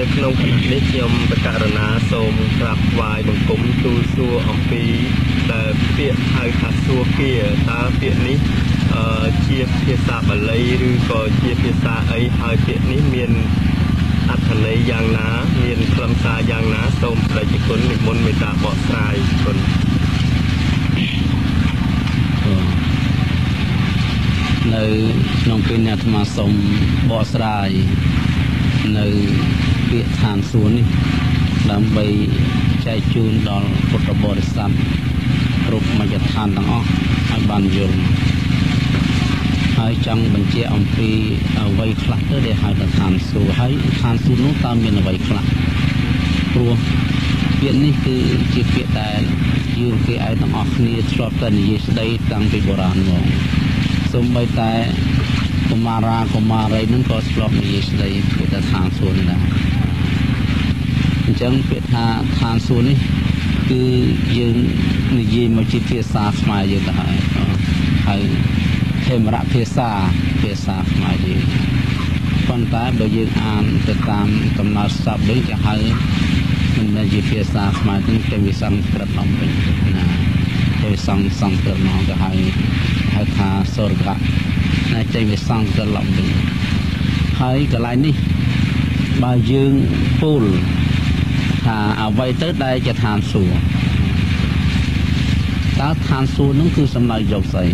នៅក្នុងគិនេះខ្ញុំបកករណាសូមក្រាបថ្វាយបង្គំទូលសួរអំពីដែលពាក្យហៅថាសួរគាតើពាក្យនេះអឺជាភាសាបាលីឬក៏ជាភាសាអីហើយពាក្យនេះមានអត្ថន័យយ៉ាងណា មានខ្លឹមសារយ៉ាងណាសូមប្រជាគុណនិមន្តមេត្តាបកស្រាយគុណនៅក្នុងពេលអ្នកអាត្មាសូមបកស្រាយនៅ ពាក្យឋានសួគ៌នេះដើម្បីចែកជូនដល់ពុទ្ធបរិស័ទគ្រប់មជ្ឈដ្ឋានទាំងអស់ឲ្យបានយល់ហើយចង់បញ្ជាក់អំពីអ្វីខ្លះទៅដែលហៅថាឋានសួគ៌ហើយឋានសួគ៌នោះតើមានអ្វីខ្លះព្រោះពាក្យនេះគឺជាពាក្យដែលយើងគេឲ្យទាំងអស់គ្នាធ្លាប់តែនិយាយស្ដីតាំងពីបុរាណមកសូម្បីតែកុមារាកុមារីនឹងក៏ធ្លាប់និយាយស្ដីពាក្យថាឋានសួគ៌នេះដែរអ ញ្ចឹងពាក្យថាឋានសួគ៌នេះ គឺយើងនិយាយមកជាភាសាខ្មែរយើងទៅហើយហើយធម្មរភាសាភាសាខ្មែរយើងប៉ុន្តែបើយើងអានទៅតាមកំណត់សព្ទវិញគេហៅមិនមែនជាភាសាខ្មែរទេតែវាសំស្ក្រឹតអំវិញណាគេសង្សង្ស្ក្រឹតមកគេហៅហៅថាសូរកៈណាចេញវាសង្ស្ក្រឹតអំវិញហើយកន្លែងនេះបើយើងពូល ថាអ្វីទៅដែលជាឋានសួគ៌តើឋានសួគ៌នោះគឺសំដៅយកស្អី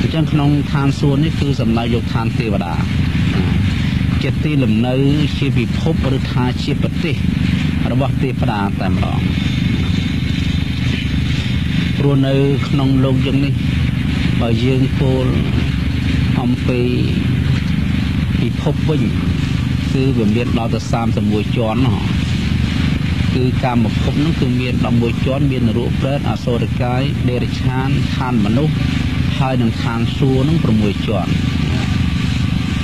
អញ្ចឹងក្នុងឋានសួគ៌នេះគឺសំដៅយកឋានទេវតាជាទីលំនៅជាពិភពឬថាជាប្រទេសរបស់ទេវតាតែម្ដងព្រោះនៅក្នុងលោកយើងនេះបើយើងពោលអំពីពិភពវិញគឺវាមានដល់ទៅ31ជាន់ហ្នឹង គឺកាមភពហ្នឹងគឺមាន11ជាន់មាននរកប្រេតអសុរកាយដេរឆានឋានមនុស្សហើយនឹងឋានសួគ៌ហ្នឹង6ជាន់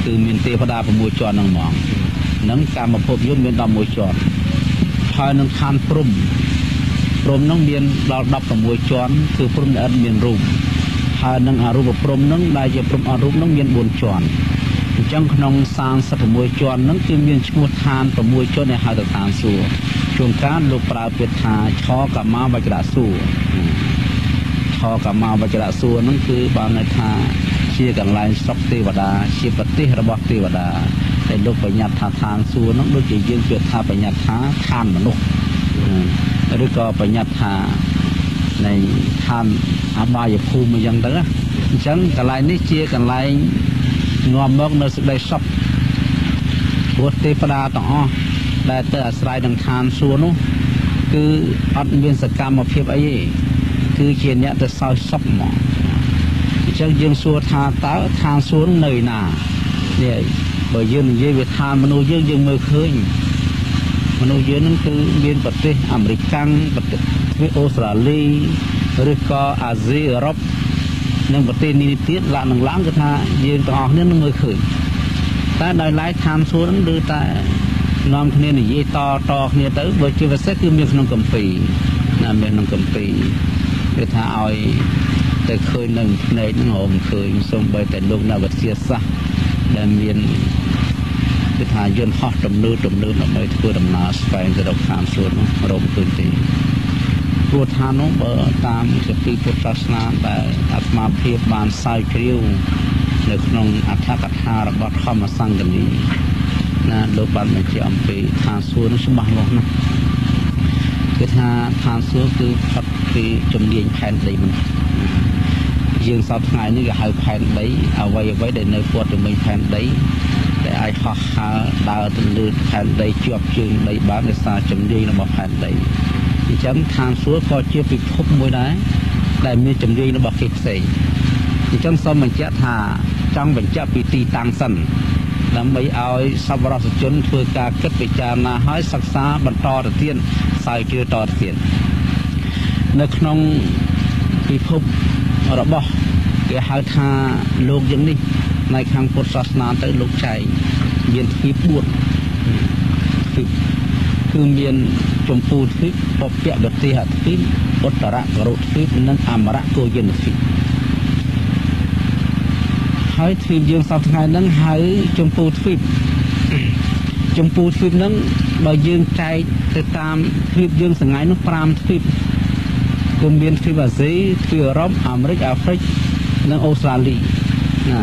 គឺមានទេវតា6ជាន់ហ្នឹងហ្មងនឹងកាមភពយើងមាន11ជាន់ហើយនឹងឋានព្រំព្រំហ្នឹងមានដល់16ជាន់គឺព្រំដែលអត់មានរូបហើយនឹងអរូបព្រំហ្នឹងដែលជាព្រំអរូបហ្នឹងមាន4ជាន់អញ្ចឹងក្នុង36ជាន់ហ្នឹងគឺមានឈ្មោះឋាន6ជាន់ដែលហៅថាឋានសួគ៌ ជួនកាលលោកប្រើពាក្យថាឆកម្មាវជ្រៈសួរឆកម្មាវជ្រៈសួរហ្នឹងគឺបានន័យថាជាកន្លែងស្រុកទេវតាជាប្រទេសរបស់ទេវតាតែលោកបញ្ញត្តិថាឋានសួគ៌ហ្នឹងដូចជាយើងពាក្យថាបញ្ញត្តិថាឋានមនុស្សឬក៏បញ្ញត្តិថានៃឋានអបាយភូមិអញ្ចឹងទៅអញ្ចឹងកន្លែងនេះជាកន្លែងនាំមកនៅសេចក្តីសុខព្រោះទេវតាទាំងអស់ ដែលទៅអាស្រ័យនឹងឋានសួគ៌នោះគឺអត់មានសកម្មភាពអីទេគឺជាអ្នកទៅសោយសុខមកអញ្ចឹងយើងសួរថាតើឋានសួគ៌នៅណានេះបើយើងនិយាយវាឋានមនុស្សយើងយើងមើលឃើញមនុស្សយើងនឹងគឺមានប្រទេសអាមេរិកកាំងប្រទេសអូស្ត្រាលីឬក៏អាស៊ីអឺរ៉ុបនិងប្រទេសនេះទៀតឡើងនឹងឡើងគឺថាយើងទាំងអស់គ្នានឹងមើលឃើញតែដោយឡែកឋានសួគ៌នឹងគឺតែ នាំគ្នានិយាយតតគ្នាទៅបើជាពិសេសគឺមានក្នុងកម្ពីណាមានក្នុងកម្ពីគេថាឲ្យតែឃើញនៅភ្នែកហ្នឹងរមឃើញសូម្បីតែលោកនៅវិទ្យាសាស្ត្រដែលមានគឺថាយន្តហោះទំនើបទំនើបដើម្បីធ្វើដំណើរស្វែងទៅរកខាងសួននោះរមឃើញទេព្រោះថានោះបើតាមជាពីពុទ្ធសាសនាដែលអាត្មាភាពបានស្រាវជ្រាវនៅក្នុងអត្ថកថារបស់ធម្មសង្កនី ណាលោកបានបញ្ជាក់អំពីឋានសួគ៌នោះច្បាស់លាស់ណាស់គឺថាឋានសួគ៌គឺផុតពីជំនាញផែនដីមនុស្សយើងសពថ្ងៃនេះគេហៅផែនដីអ្វីអ្វីដែលនៅព័ទ្ធជាមួយផែនដីដែលអាចហោះហើរដើរទៅលើផែនដីជាប់ជើងដីបានដោយសារជំនាញរបស់ផែនដីអញ្ចឹងឋានសួគ៌ក៏ជាពិភពមួយដែរដែលមានជំនាញរបស់គេផ្សេងអញ្ចឹងសូមបញ្ជាក់ថាចង់បញ្ជាក់ពីទីតាំងសិន ដើម្បីឲ្យសប្បុរសជនធ្វើការគិតពិចារណាហើយសិក្សាបន្តទៅទៀតស្រាវជ្រាវតទៅទៀតនៅក្នុងពិភពរបស់គេហៅថាលោកយ៉ាងនេះនៅខាងពុទ្ធសាសនាទៅលោកចែកមានទ្វីប4ទ្វីបគឺមានចម្ពោះទ្វីបពពកវតិហទ្វីបឧត្តរករុទ្វីបនិងអមរកោយនទ្វីប ហើយទ្វីបយើងសពថ្ងៃហ្នឹងហៅចម្ពោះទ្វីបចម្ពោះទ្វីបហ្នឹងបើយើងចែកទៅតាមទ្វីបយើងសងៃនោះ5ទ្វីបគឺមានទ្វីបអាស៊ីទ្វីបអឺរ៉ុបអាមេរិកអាហ្វ្រិកនិងអូស្ត្រាលីណា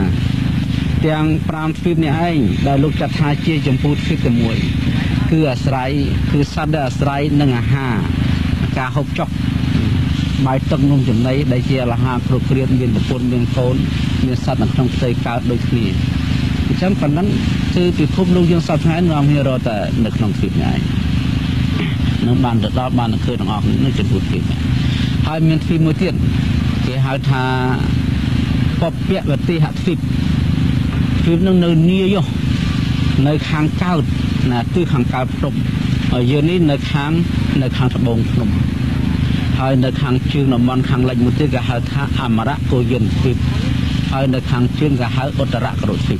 ទាំង5ទ្វីបនេះឯងដែលលោកចាត់ថាជាចម្ពោះទ្វីបតែមួយគឺអាស្រ័យគឺសត្វដែលអាស្រ័យនឹងអាហារការហូបចុកបាយទឹកនំចំណីដែលជាអាហារគ្រប់គ្រាន់មានប្រពន្ធមានកូន មានសត្វនៅក្នុងផ្ទៃកើតដូចគ្នាអញ្ចឹងប៉ុណ្ណឹងគឺពិភពលោកយើងសពថ្ងៃនាំគ្នារត់តែនៅក្នុងទ្វីបនេះឯងនឹងបានទៅដល់បានទៅឃើញទាំងអស់នេះចំពោះទ្វីបហើយមានទ្វីបមួយទៀតគេហៅថាពពកវតិហទ្វីបទ្វីបនឹងនៅនីយោនៅខាងកើតណាគឺខាងកើតផ្ទប់ហើយយើងនេះនៅខាងនៅខាងត្បូងភ្នំហើយនៅខាងជើងតំបន់ខាងលិចមួយទៀតគេហៅថាអមរៈកូយិនទ្វីប ហើយនៅខាងជើងគេហៅឧត្តរករុទ្វីប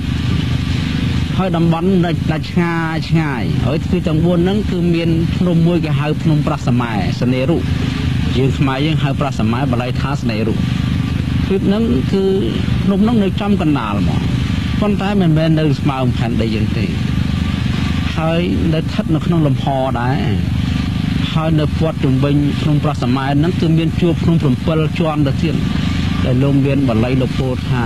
ហើយតំបន់នៅដាច់ឆ្ងាយឆ្ងាយហើយទ្វីបទាំង4ហ្នឹងគឺមានភ្នំមួយគេហៅភ្នំប្រសមែសនេរុយើងខ្មែរយើងហៅប្រសមែបល័យថាសនេរុទ្វីបហ្នឹងគឺភ្នំហ្នឹងនៅចំកណ្ដាលមកប៉ុន្តែមិនមែននៅស្មើនឹងផែនដីយើងទេហើយនៅស្ថិតនៅក្នុងលំហដែរហើយនៅព័ទ្ធជំវិញក្នុងប្រសម័យហ្នឹងគឺមានជួរភ្នំ7ជាន់ទៅទៀត ដែលលោកមានបល័យលោកពោលថា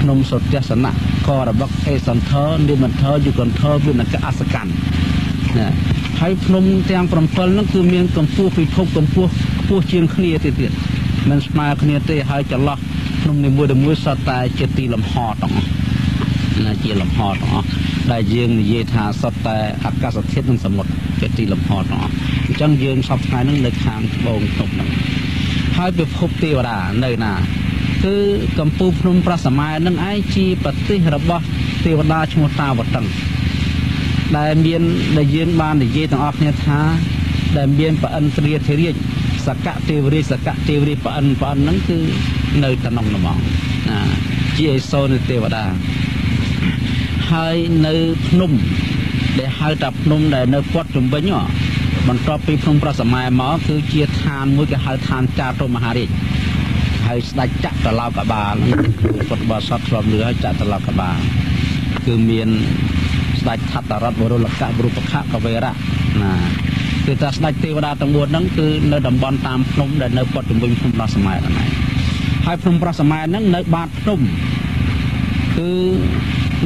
ភ្នំសុទស្សនៈករបស់អេសន្ធរនិមន្ធរយុគន្ធរវិនកអសកម្មណាហើយភ្នំទាំង7ហ្នឹងគឺមានកម្ពស់ពិភពកម្ពស់ខ្ពស់ជាងគ្នាទៅទៀតមិនស្មើគ្នាទេហើយចន្លោះភ្នំនីមួយៗសុទ្ធតែជាទីលំហទាំងអស់ណាជាលំហទាំងអស់ដែលយើងនិយាយថាសុទ្ធតែអាកាសធាតុនិងសមុទ្រជាទីលំហទាំងអស់អញ្ចឹងយើងសពថ្ងៃហ្នឹងនៅខាងត្បូងភ្នំហ្នឹង ហើយពិភពទេវតានៅណាគឺកម្ពុជាភ្នំប្រសម័យនឹងឯងជាប្រទេសរបស់ទេវតាឈ្មោះតាវតឹងដែលមានដែលយើងបាននិយាយទាំងអស់គ្នាថា ដែលមានប្រអិនត្រាធិរាជសកៈទេវរាជសកៈទេវរាជប្រអិនប្រអិនហ្នឹងគឺនៅតំណងហ្មងណាជាអេសូនទេវតាហើយនៅភ្នំដែលហៅថាភ្នំដែលនៅព័ទ្ធជំវិញ បន្ទាប់ពីភ្នំប្រសម័យមកគឺជាឋានមួយគេហៅឋានចាតុមហារាជហើយស្ដេចចក្រឡោកបាលពុទ្ធបរិស័ទធ្លាប់លឺហើយចក្រឡោកបាលគឺមានស្ដេចថតរតវរុលកៈវរុបខៈកវេរៈណាគឺថាស្ដេចទេវតាទាំង4ហ្នឹងគឺនៅតំបន់តាមភ្នំដែលនៅព័ទ្ធជំវិញភ្នំប្រសម័យហ្នឹងហើយភ្នំប្រសម័យហ្នឹងនៅបាតភ្នំគឺ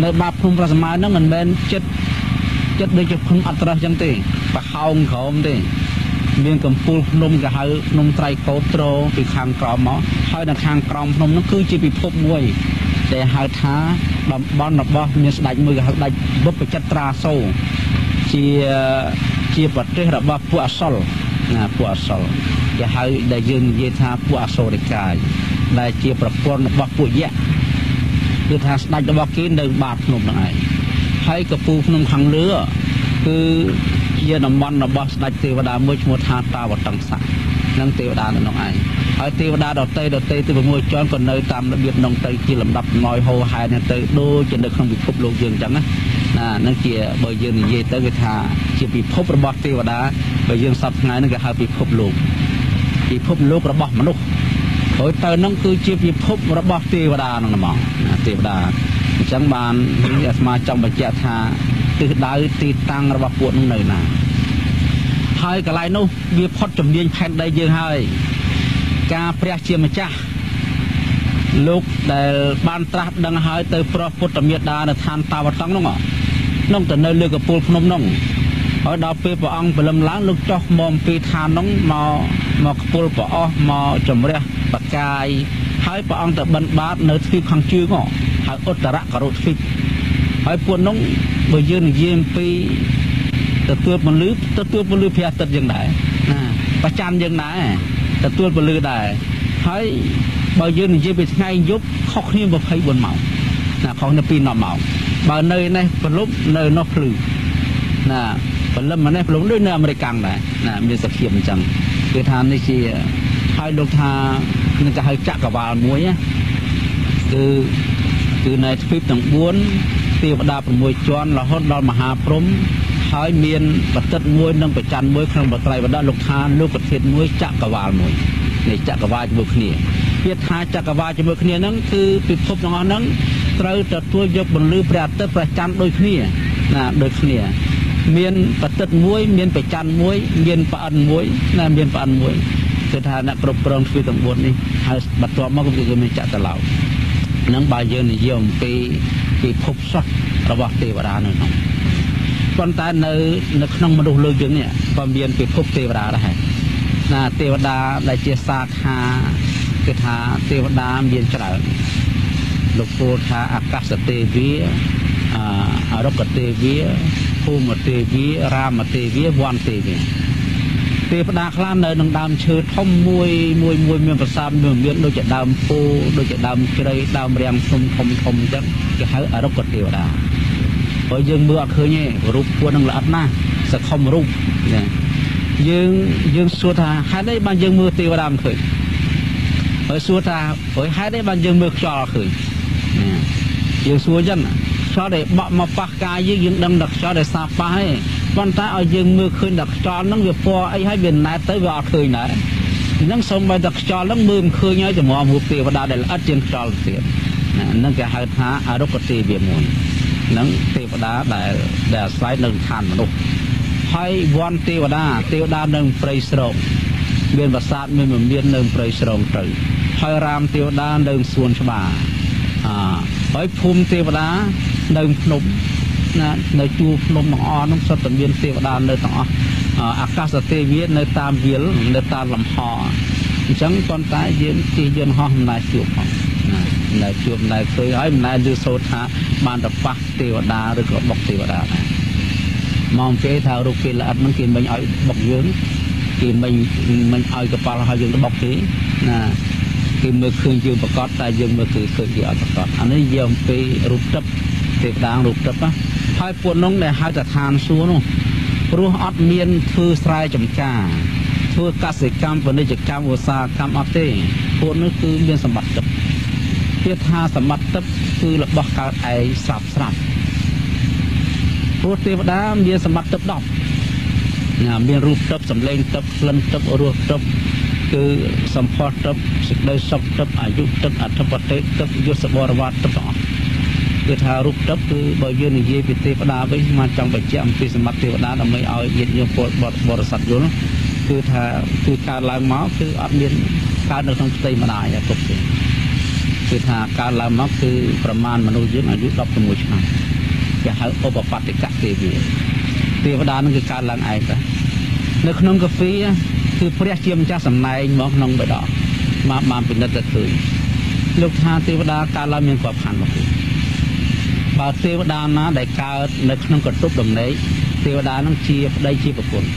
នៅបាតភ្នំប្រសម័យហ្នឹងមិនមែនចិត្ត ចិត្តដូចជាភ្នំអត្រឹសចឹងទេប្រហោងក្រោមទេ មានកំពូលភ្នំគេហៅភ្នំត្រៃកោត្រពីខាងក្រោមមកហើយនៅខាងក្រោមភ្នំនោះគឺជាពិភពមួយដែលហៅថាតំបន់របស់មានស្ដេចមួយគេហៅស្ដេចបុព្វចិត្រាសូជាជាប្រទេសរបស់ពួកអសុលណាពួកអសុលគេហៅដែលយើងនិយាយថាពួកអសូរិកាយដែលជាប្រព័ន្ធរបស់ពួកយក្សគឺថាស្ដេចរបស់គេនៅបាតភ្នំហ្នឹងឯង ហើយកំពូលភ្នំខាងលើគឺជាតំបន់របស់ស្ដេចទេវតាមួយឈ្មោះថាតាវតង្ស័កនឹងទេវតានៅក្នុងឯងហើយទេវតាដតីដតីទី6ជាន់ក៏នៅតាមរបៀបក្នុងទៅជាលំដាប់ណយហោហែនទៅដូចជានៅក្នុងពិភពលោកយើងអញ្ចឹងណាណានឹងជាបើយើងនិយាយទៅគឺថាជាពិភពរបស់ទេវតាបើយើងសពថ្ងៃហ្នឹងគេហៅពិភពលោកពិភពលោករបស់មនុស្សហើយទៅហ្នឹងគឺជាពិភពរបស់ទេវតាហ្នឹងហ្មងណាទេវតា អញ្ចឹងបានអាត្មាចង់បញ្ជាក់ថាទិសដៅទីតាំងរបស់ពួកនោះនៅណាហើយកន្លែងនោះវាផុតជំនាញផែនដីយើងហើយ ការព្រះជាម្ចាស់លោកដែលបានត្រាស់ដឹងហើយទៅប្រោះពុទ្ធមេដានៅឋានតាវតង់នោះនោះទៅនៅលើកពូលភ្នំនោះហើយដល់ពេលព្រះអង្គព្រលឹមឡើងលោកចុះមកពីឋាននោះមកមកខ្ពុលព្រះអស់មកជំរះបកាយហើយព្រះអង្គទៅបិណ្ឌបាតនៅទ្វីបខាងជើងហើ យឧត្តរករុទ្វីបហើយពួកនោះបើយើងនិយាយអំពីទទួលពលឺទទួលពលឺព្រះអាទិត្យយ៉ាងដែរណាប្រចាំយ៉ាងដែរទទួលពលឺដែរហើយបើយើងនិយាយពីថ្ងៃយប់ខុសគ្នា24ម៉ោងណាខុសគ្នាពី10ម៉ោងបើនៅនេះប្រលប់នៅនោះភ្លឺណាព្រលឹមនេះព្រលឹមដូចនៅអាមេរិកដែរណាមានសភាពអញ្ចឹងគឺថានេះជាហើយលោកថានឹងគេហៅចក្រវាលមួយណាគឺ គឺនៅទ្វីបទាំង4ទេវតា6ជាន់រហូតដល់មហាព្រំហើយមានបតិតមួយនិងប្រច័នមួយក្នុងបត្រៃវដលោកថាលោកធាតុមួយចក្រវាលមួយនេះចក្រវាលជាមួយគ្នាពាក្យថាចក្រវាលជាមួយគ្នាហ្នឹងគឺពិភពទាំងអស់ហ្នឹងត្រូវទទួលយកបន្លឺព្រះអាទិត្យព្រះច័ន្ទដូចគ្នាណាដូចគ្នា មានបតិតមួយ មានប្រច័នមួយ មានប្អិនមួយណាមានប្អិនមួយគឺថាអ្នកគ្រប់គ្រងទ្វីទាំង4នេះហើយបន្ទាប់មកគឺមានចក្រឡោ នឹងបើយើងនិយាយអំពីពិភពសុខរបស់ទេវតានៅក្នុងប៉ុន្តែនៅនៅក្នុងមនុស្សលើយើងនេះក៏មានពិភពទេវតាដែរណាទេវតាដែលជាសាខាគឺថាទេវតាមានច្រើនលោកពោលថាអាកាសទេវីអរុក្ខទេវីភូមិទេវីរាមទេវីវ័នទេវី ទេវតាខ្លះនៅនឹងដើមឈើធំមួយមួយមួយមានប្រសាទមានមានដូចជាដើមពោដូចជាដើមជ្រៃដើមរាំងធំធំធំអញ្ចឹងគេហៅអរុក្ខទេវតាបើយើងមើលអត់ឃើញទេរូបពួកនឹងល្អិតណាស់សង្ឃុំរូបណាយើងយើងសួរថាហេតុអីបានយើងមើលទេវតាមិនឃើញហើយសួរថាហើយហេតុអីបានយើងមើលខ្យល់ឃើញណាយើងសួរចឹងខ្យល់ដែលបក់មកប៉ះកាយយើងយើងដឹងថាខ្យល់ដែលសាប៉ះឯង ប៉ុន្តែឲ្យយើងមើលឃើញថាខ្យល់ហ្នឹងវាពណ៌អីហើយវាណែតទៅវាអត់ឃើញដែរអញ្ចឹងសូម្បីតែខ្យល់ហ្នឹងមើលមិនឃើញហើយចម្រោមរូបទេវតាដែលល្អិតជាងខ្យល់ទៀតណាហ្នឹងគេហៅថាអរុគទេវាមួយហ្នឹងទេវតាដែលដែលអាស្រ័យនៅឋានមនុស្សហើយវ័នទេវតាទេវតានៅព្រៃស្រោងមានប្រាសាទមានមាននៅព្រៃស្រោងទៅហើយរាមទេវតានៅសួនច្បារអាហើយភូមិទេវតានៅភ្នំ ណានៅជួរភ្នំទាំងអស់នោះសុទ្ធតែមានទេវតានៅទាំងអស់អាកាសទេវានៅតាមវាលនៅតាមលំហអញ្ចឹងប៉ុន្តែយើងជិះយន្តហោះមិនដែរជួបផងណាមិនដែលជួបមិនដែលឃើញហើយមិនដែលឮសូត្រថាបានទៅប៉ះទេវតាឬក៏បុកទេវតាដែរមកគេថារូបគេល្អិតហ្នឹងគេមិនឲ្យបុកយើងគេមិនមិនឲ្យកប៉ាល់ឲ្យយើងទៅបុកទេណាគេមើលឃើញយើងប្រកាសតែយើងមើលគឺឃើញគេអត់ប្រកាសអានេះយកអំពីរូបទឹកទេវតារូបទឹកណា ហើយពួកនោះដែលហៅថាឋានសួគ៌នោះព្រោះអត់មានធ្វើស្រែចម្ការធ្វើកសិកម្មពាណិជ្ជកម្មឧស្សាហកម្មអត់ទេពួកនោះគឺមានសម្បត្តិទឹកគេថាសម្បត្តិទឹកគឺរបស់កើតឯងស្រាប់ស្រាប់ព្រោះទេវតាមានសម្បត្តិទឹក10ណាមានរូបទឹកសម្លេងទឹកក្លិនទឹករសទឹកគឺសម្ផស្សទឹកសេចក្តីសុខទឹកអាយុទឹកអធិបតេទឹកយុទ្ធបរិវត្តទឹកទាំងអស់ គឺថារូបទឹកគឺបើយើងនិយាយពីទេវតាវិញមកចង់បញ្ជាក់អំពីសម្បត្តិទេវតាដើម្បីឲ្យញាតិញោមពលបរិស័ទយល់គឺថាគឺកើតឡើងមកគឺអត់មានកើតនៅក្នុងផ្ទៃម្ដាយអាទុកទេគឺថាកើតឡើងមកគឺប្រមាណមនុស្សយើងអាយុ16ឆ្នាំគេហៅឧបបត្តិកទេវីទេវតានឹងគឺកើតឡើងឯងទៅនៅក្នុងកាហ្វេគឺព្រះជាម្ចាស់សម្ដែងមកក្នុងបេដកមកបានពិនិត្យទៅឃើញលោកថាទេវតាកើតឡើងមានក្របខ័ណ្ឌមកគឺ បើទេវតាណាដែលកើតនៅក្នុងកតុបដំណេកទេវតានឹងជាប្តីជាប្រពន្ធ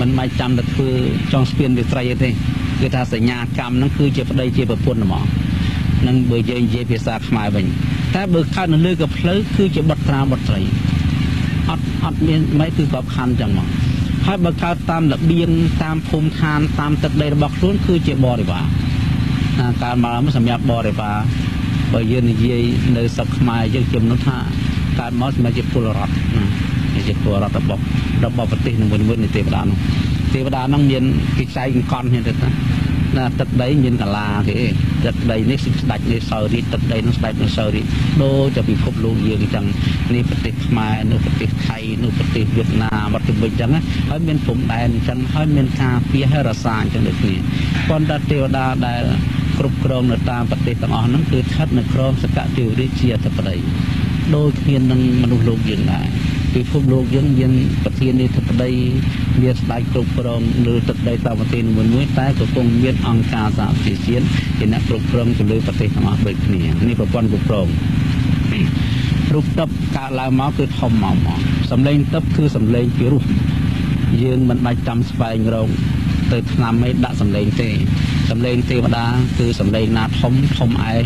មិនមិនចាំទៅធ្វើចង់ស្ពានវិត្រីទេគឺថាសញ្ញាកម្មហ្នឹងគឺជាប្តីជាប្រពន្ធហ្មងនឹងបើយើងនិយាយភាសាខ្មែរវិញតែបើកើតនៅលើកផ្លូវគឺជាបុត្រាបុត្រីអត់អត់មានមិនគឺក្របខ័ណ្ឌចឹងមកហើយបើកើតតាមរបៀងតាមភូមិឋានតាមទឹកដីរបស់ខ្លួនគឺជាបរិវារណាការមកសម្រាប់បរិវារ បើយើងនិយាយនៅស្រុកខ្មែរយើងជំនុំថាកើតមកសម្រាប់ជាពលរដ្ឋណាជាពលរដ្ឋរបស់របស់ប្រទេសនឹងមួយៗនៃទេវតានោះទេវតានោះមានគេចែកកង្កន់ហ្នឹងទៅណាណាទឹកដីមានកលាគេទឹកដីនេះស្ដេចនេះសោរីទឹកដីនោះស្ដេចនេះសោរីដូចតែពិភពលោកយើងអញ្ចឹងនេះប្រទេសខ្មែរនៅប្រទេសថៃនៅប្រទេសវៀតណាមវត្តវិញអញ្ចឹងហើយមានព្រំដែនអញ្ចឹងហើយមានការពារហើយរសាអញ្ចឹងដូចគ្នាប៉ុន្តែទេវតាដែល គ្រប់គ្រងនៅតាមប្រទេសទាំងអស់ហ្នឹងគឺស្ថិតនៅក្រោមសកតិវិរិជាអធិបតីដូចគ្នានឹងមនុស្សលោកយើងដែរពិភពលោកយើងមានប្រធានាធិបតីមានស្ដេចគ្រប់គ្រងលើទឹកដីតាមប្រទេសមួយមួយតែកំពុងមានអង្គការសហប្រជាជាតិជាអ្នកគ្រប់គ្រងទៅលើប្រទេសទាំងអស់ដូចគ្នានេះប្រព័ន្ធគ្រប់គ្រងរូបទឹកកើតឡើងមកគឺធំមកមកសំឡេងទឹកគឺសំឡេងពីរោះយើងមិនបាច់ចាំស្វែងរកទៅឆ្នាំឯងដាក់សំឡេងទេ សំឡេងទេវតាគឺសំឡេងណាធំធំឯង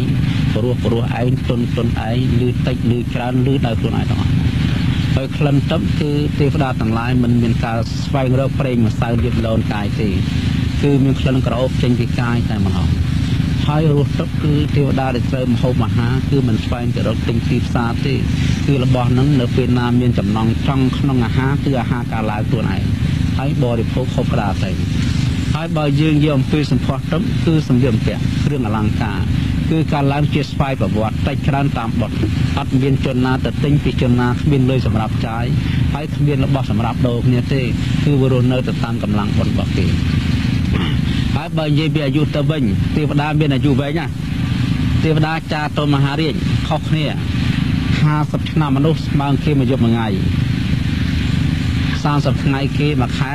ព្រោះព្រោះឯងទុនទុនឯងឮតិចឮច្រើនឮដោយខ្លួនឯងទាំងអស់ហើយក្លិនទឹកគឺទេវតាទាំងឡាយមិនមានការស្វែងរកប្រេងម្សៅលាបលូនកាយទេគឺមានក្លិនក្រអូបចេញពីកាយតែម្ដងហើយរសទឹកគឺទេវតាដែលត្រូវមហូបអាហារគឺមិនស្វែងទៅរកទិញទីផ្សារទេគឺរបស់ហ្នឹងនៅពេលណាមានចំណង់ចង់ក្នុងអាហារគឺអាហារកាលឡើងខ្លួនឯងហើយបរិភោគខុសក្តារទៅ ហើយបើយើងយកអំពីសម្ផស្សទឹកគឺសម្លៀកបំពាក់គ្រឿងអលង្ការគឺការឡើងជាស្វ័យប្រវត្តិតិចច្រើនតាមបុតអត់មានជនណាទៅទិញពីជនណាគ្មានលុយសម្រាប់ចាយហើយគ្មានរបស់សម្រាប់ដូរគ្នាទេគឺវារស់នៅទៅតាមកម្លាំងបុណ្យរបស់គេហើយបើនិយាយពីអាយុទៅវិញទេវតាមានអាយុវែងណាទេវតាចាតុមហារាជខុសគ្នា50ឆ្នាំមនុស្សស្មើគេមកយប់មួយថ្ងៃ30ថ្ងៃគេមួយខែ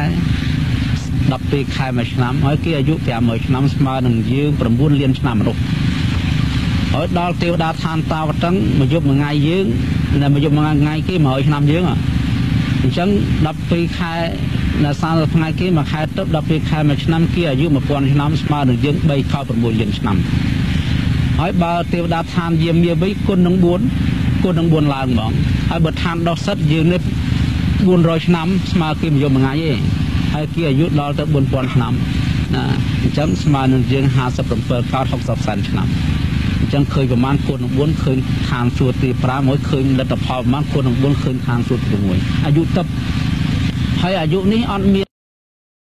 12ខែមួយឆ្នាំហើយគេអាយុ500ឆ្នាំស្មើនឹងយើង9លានឆ្នាំមនុស្សហើយដល់ទេវតាឋានតាវតឹងមកយប់មួយថ្ងៃយើងនៅមកយប់មួយថ្ងៃគេ100ឆ្នាំយើងអញ្ចឹង12ខែនៅ30ថ្ងៃគេមួយខែទៅ12ខែមួយឆ្នាំគេអាយុ1000ឆ្នាំស្មើនឹងយើង3ខោ9លានឆ្នាំហើយបើទេវតាឋានយាមមាវិញគុណនឹង4គុណនឹង4ឡើងហ្មងហើយបើឋានដោះសិតយើងនេះ400ឆ្នាំស្មើគេមិនយកមួយថ្ងៃទេ ហើយគេអាយុដល់ទៅ4000ឆ្នាំណាអញ្ចឹងស្មើនឹងយើង57កោត60សែនឆ្នាំអញ្ចឹងឃើញប្រមាណគុណនឹង4ឃើញឋានសួគ៌ទី5ហើយឃើញលទ្ធផលប្រមាណគុណនឹង4ឃើញឋានសួគ៌ទី6អាយុទឹកហើយអាយុនេះអត់មាន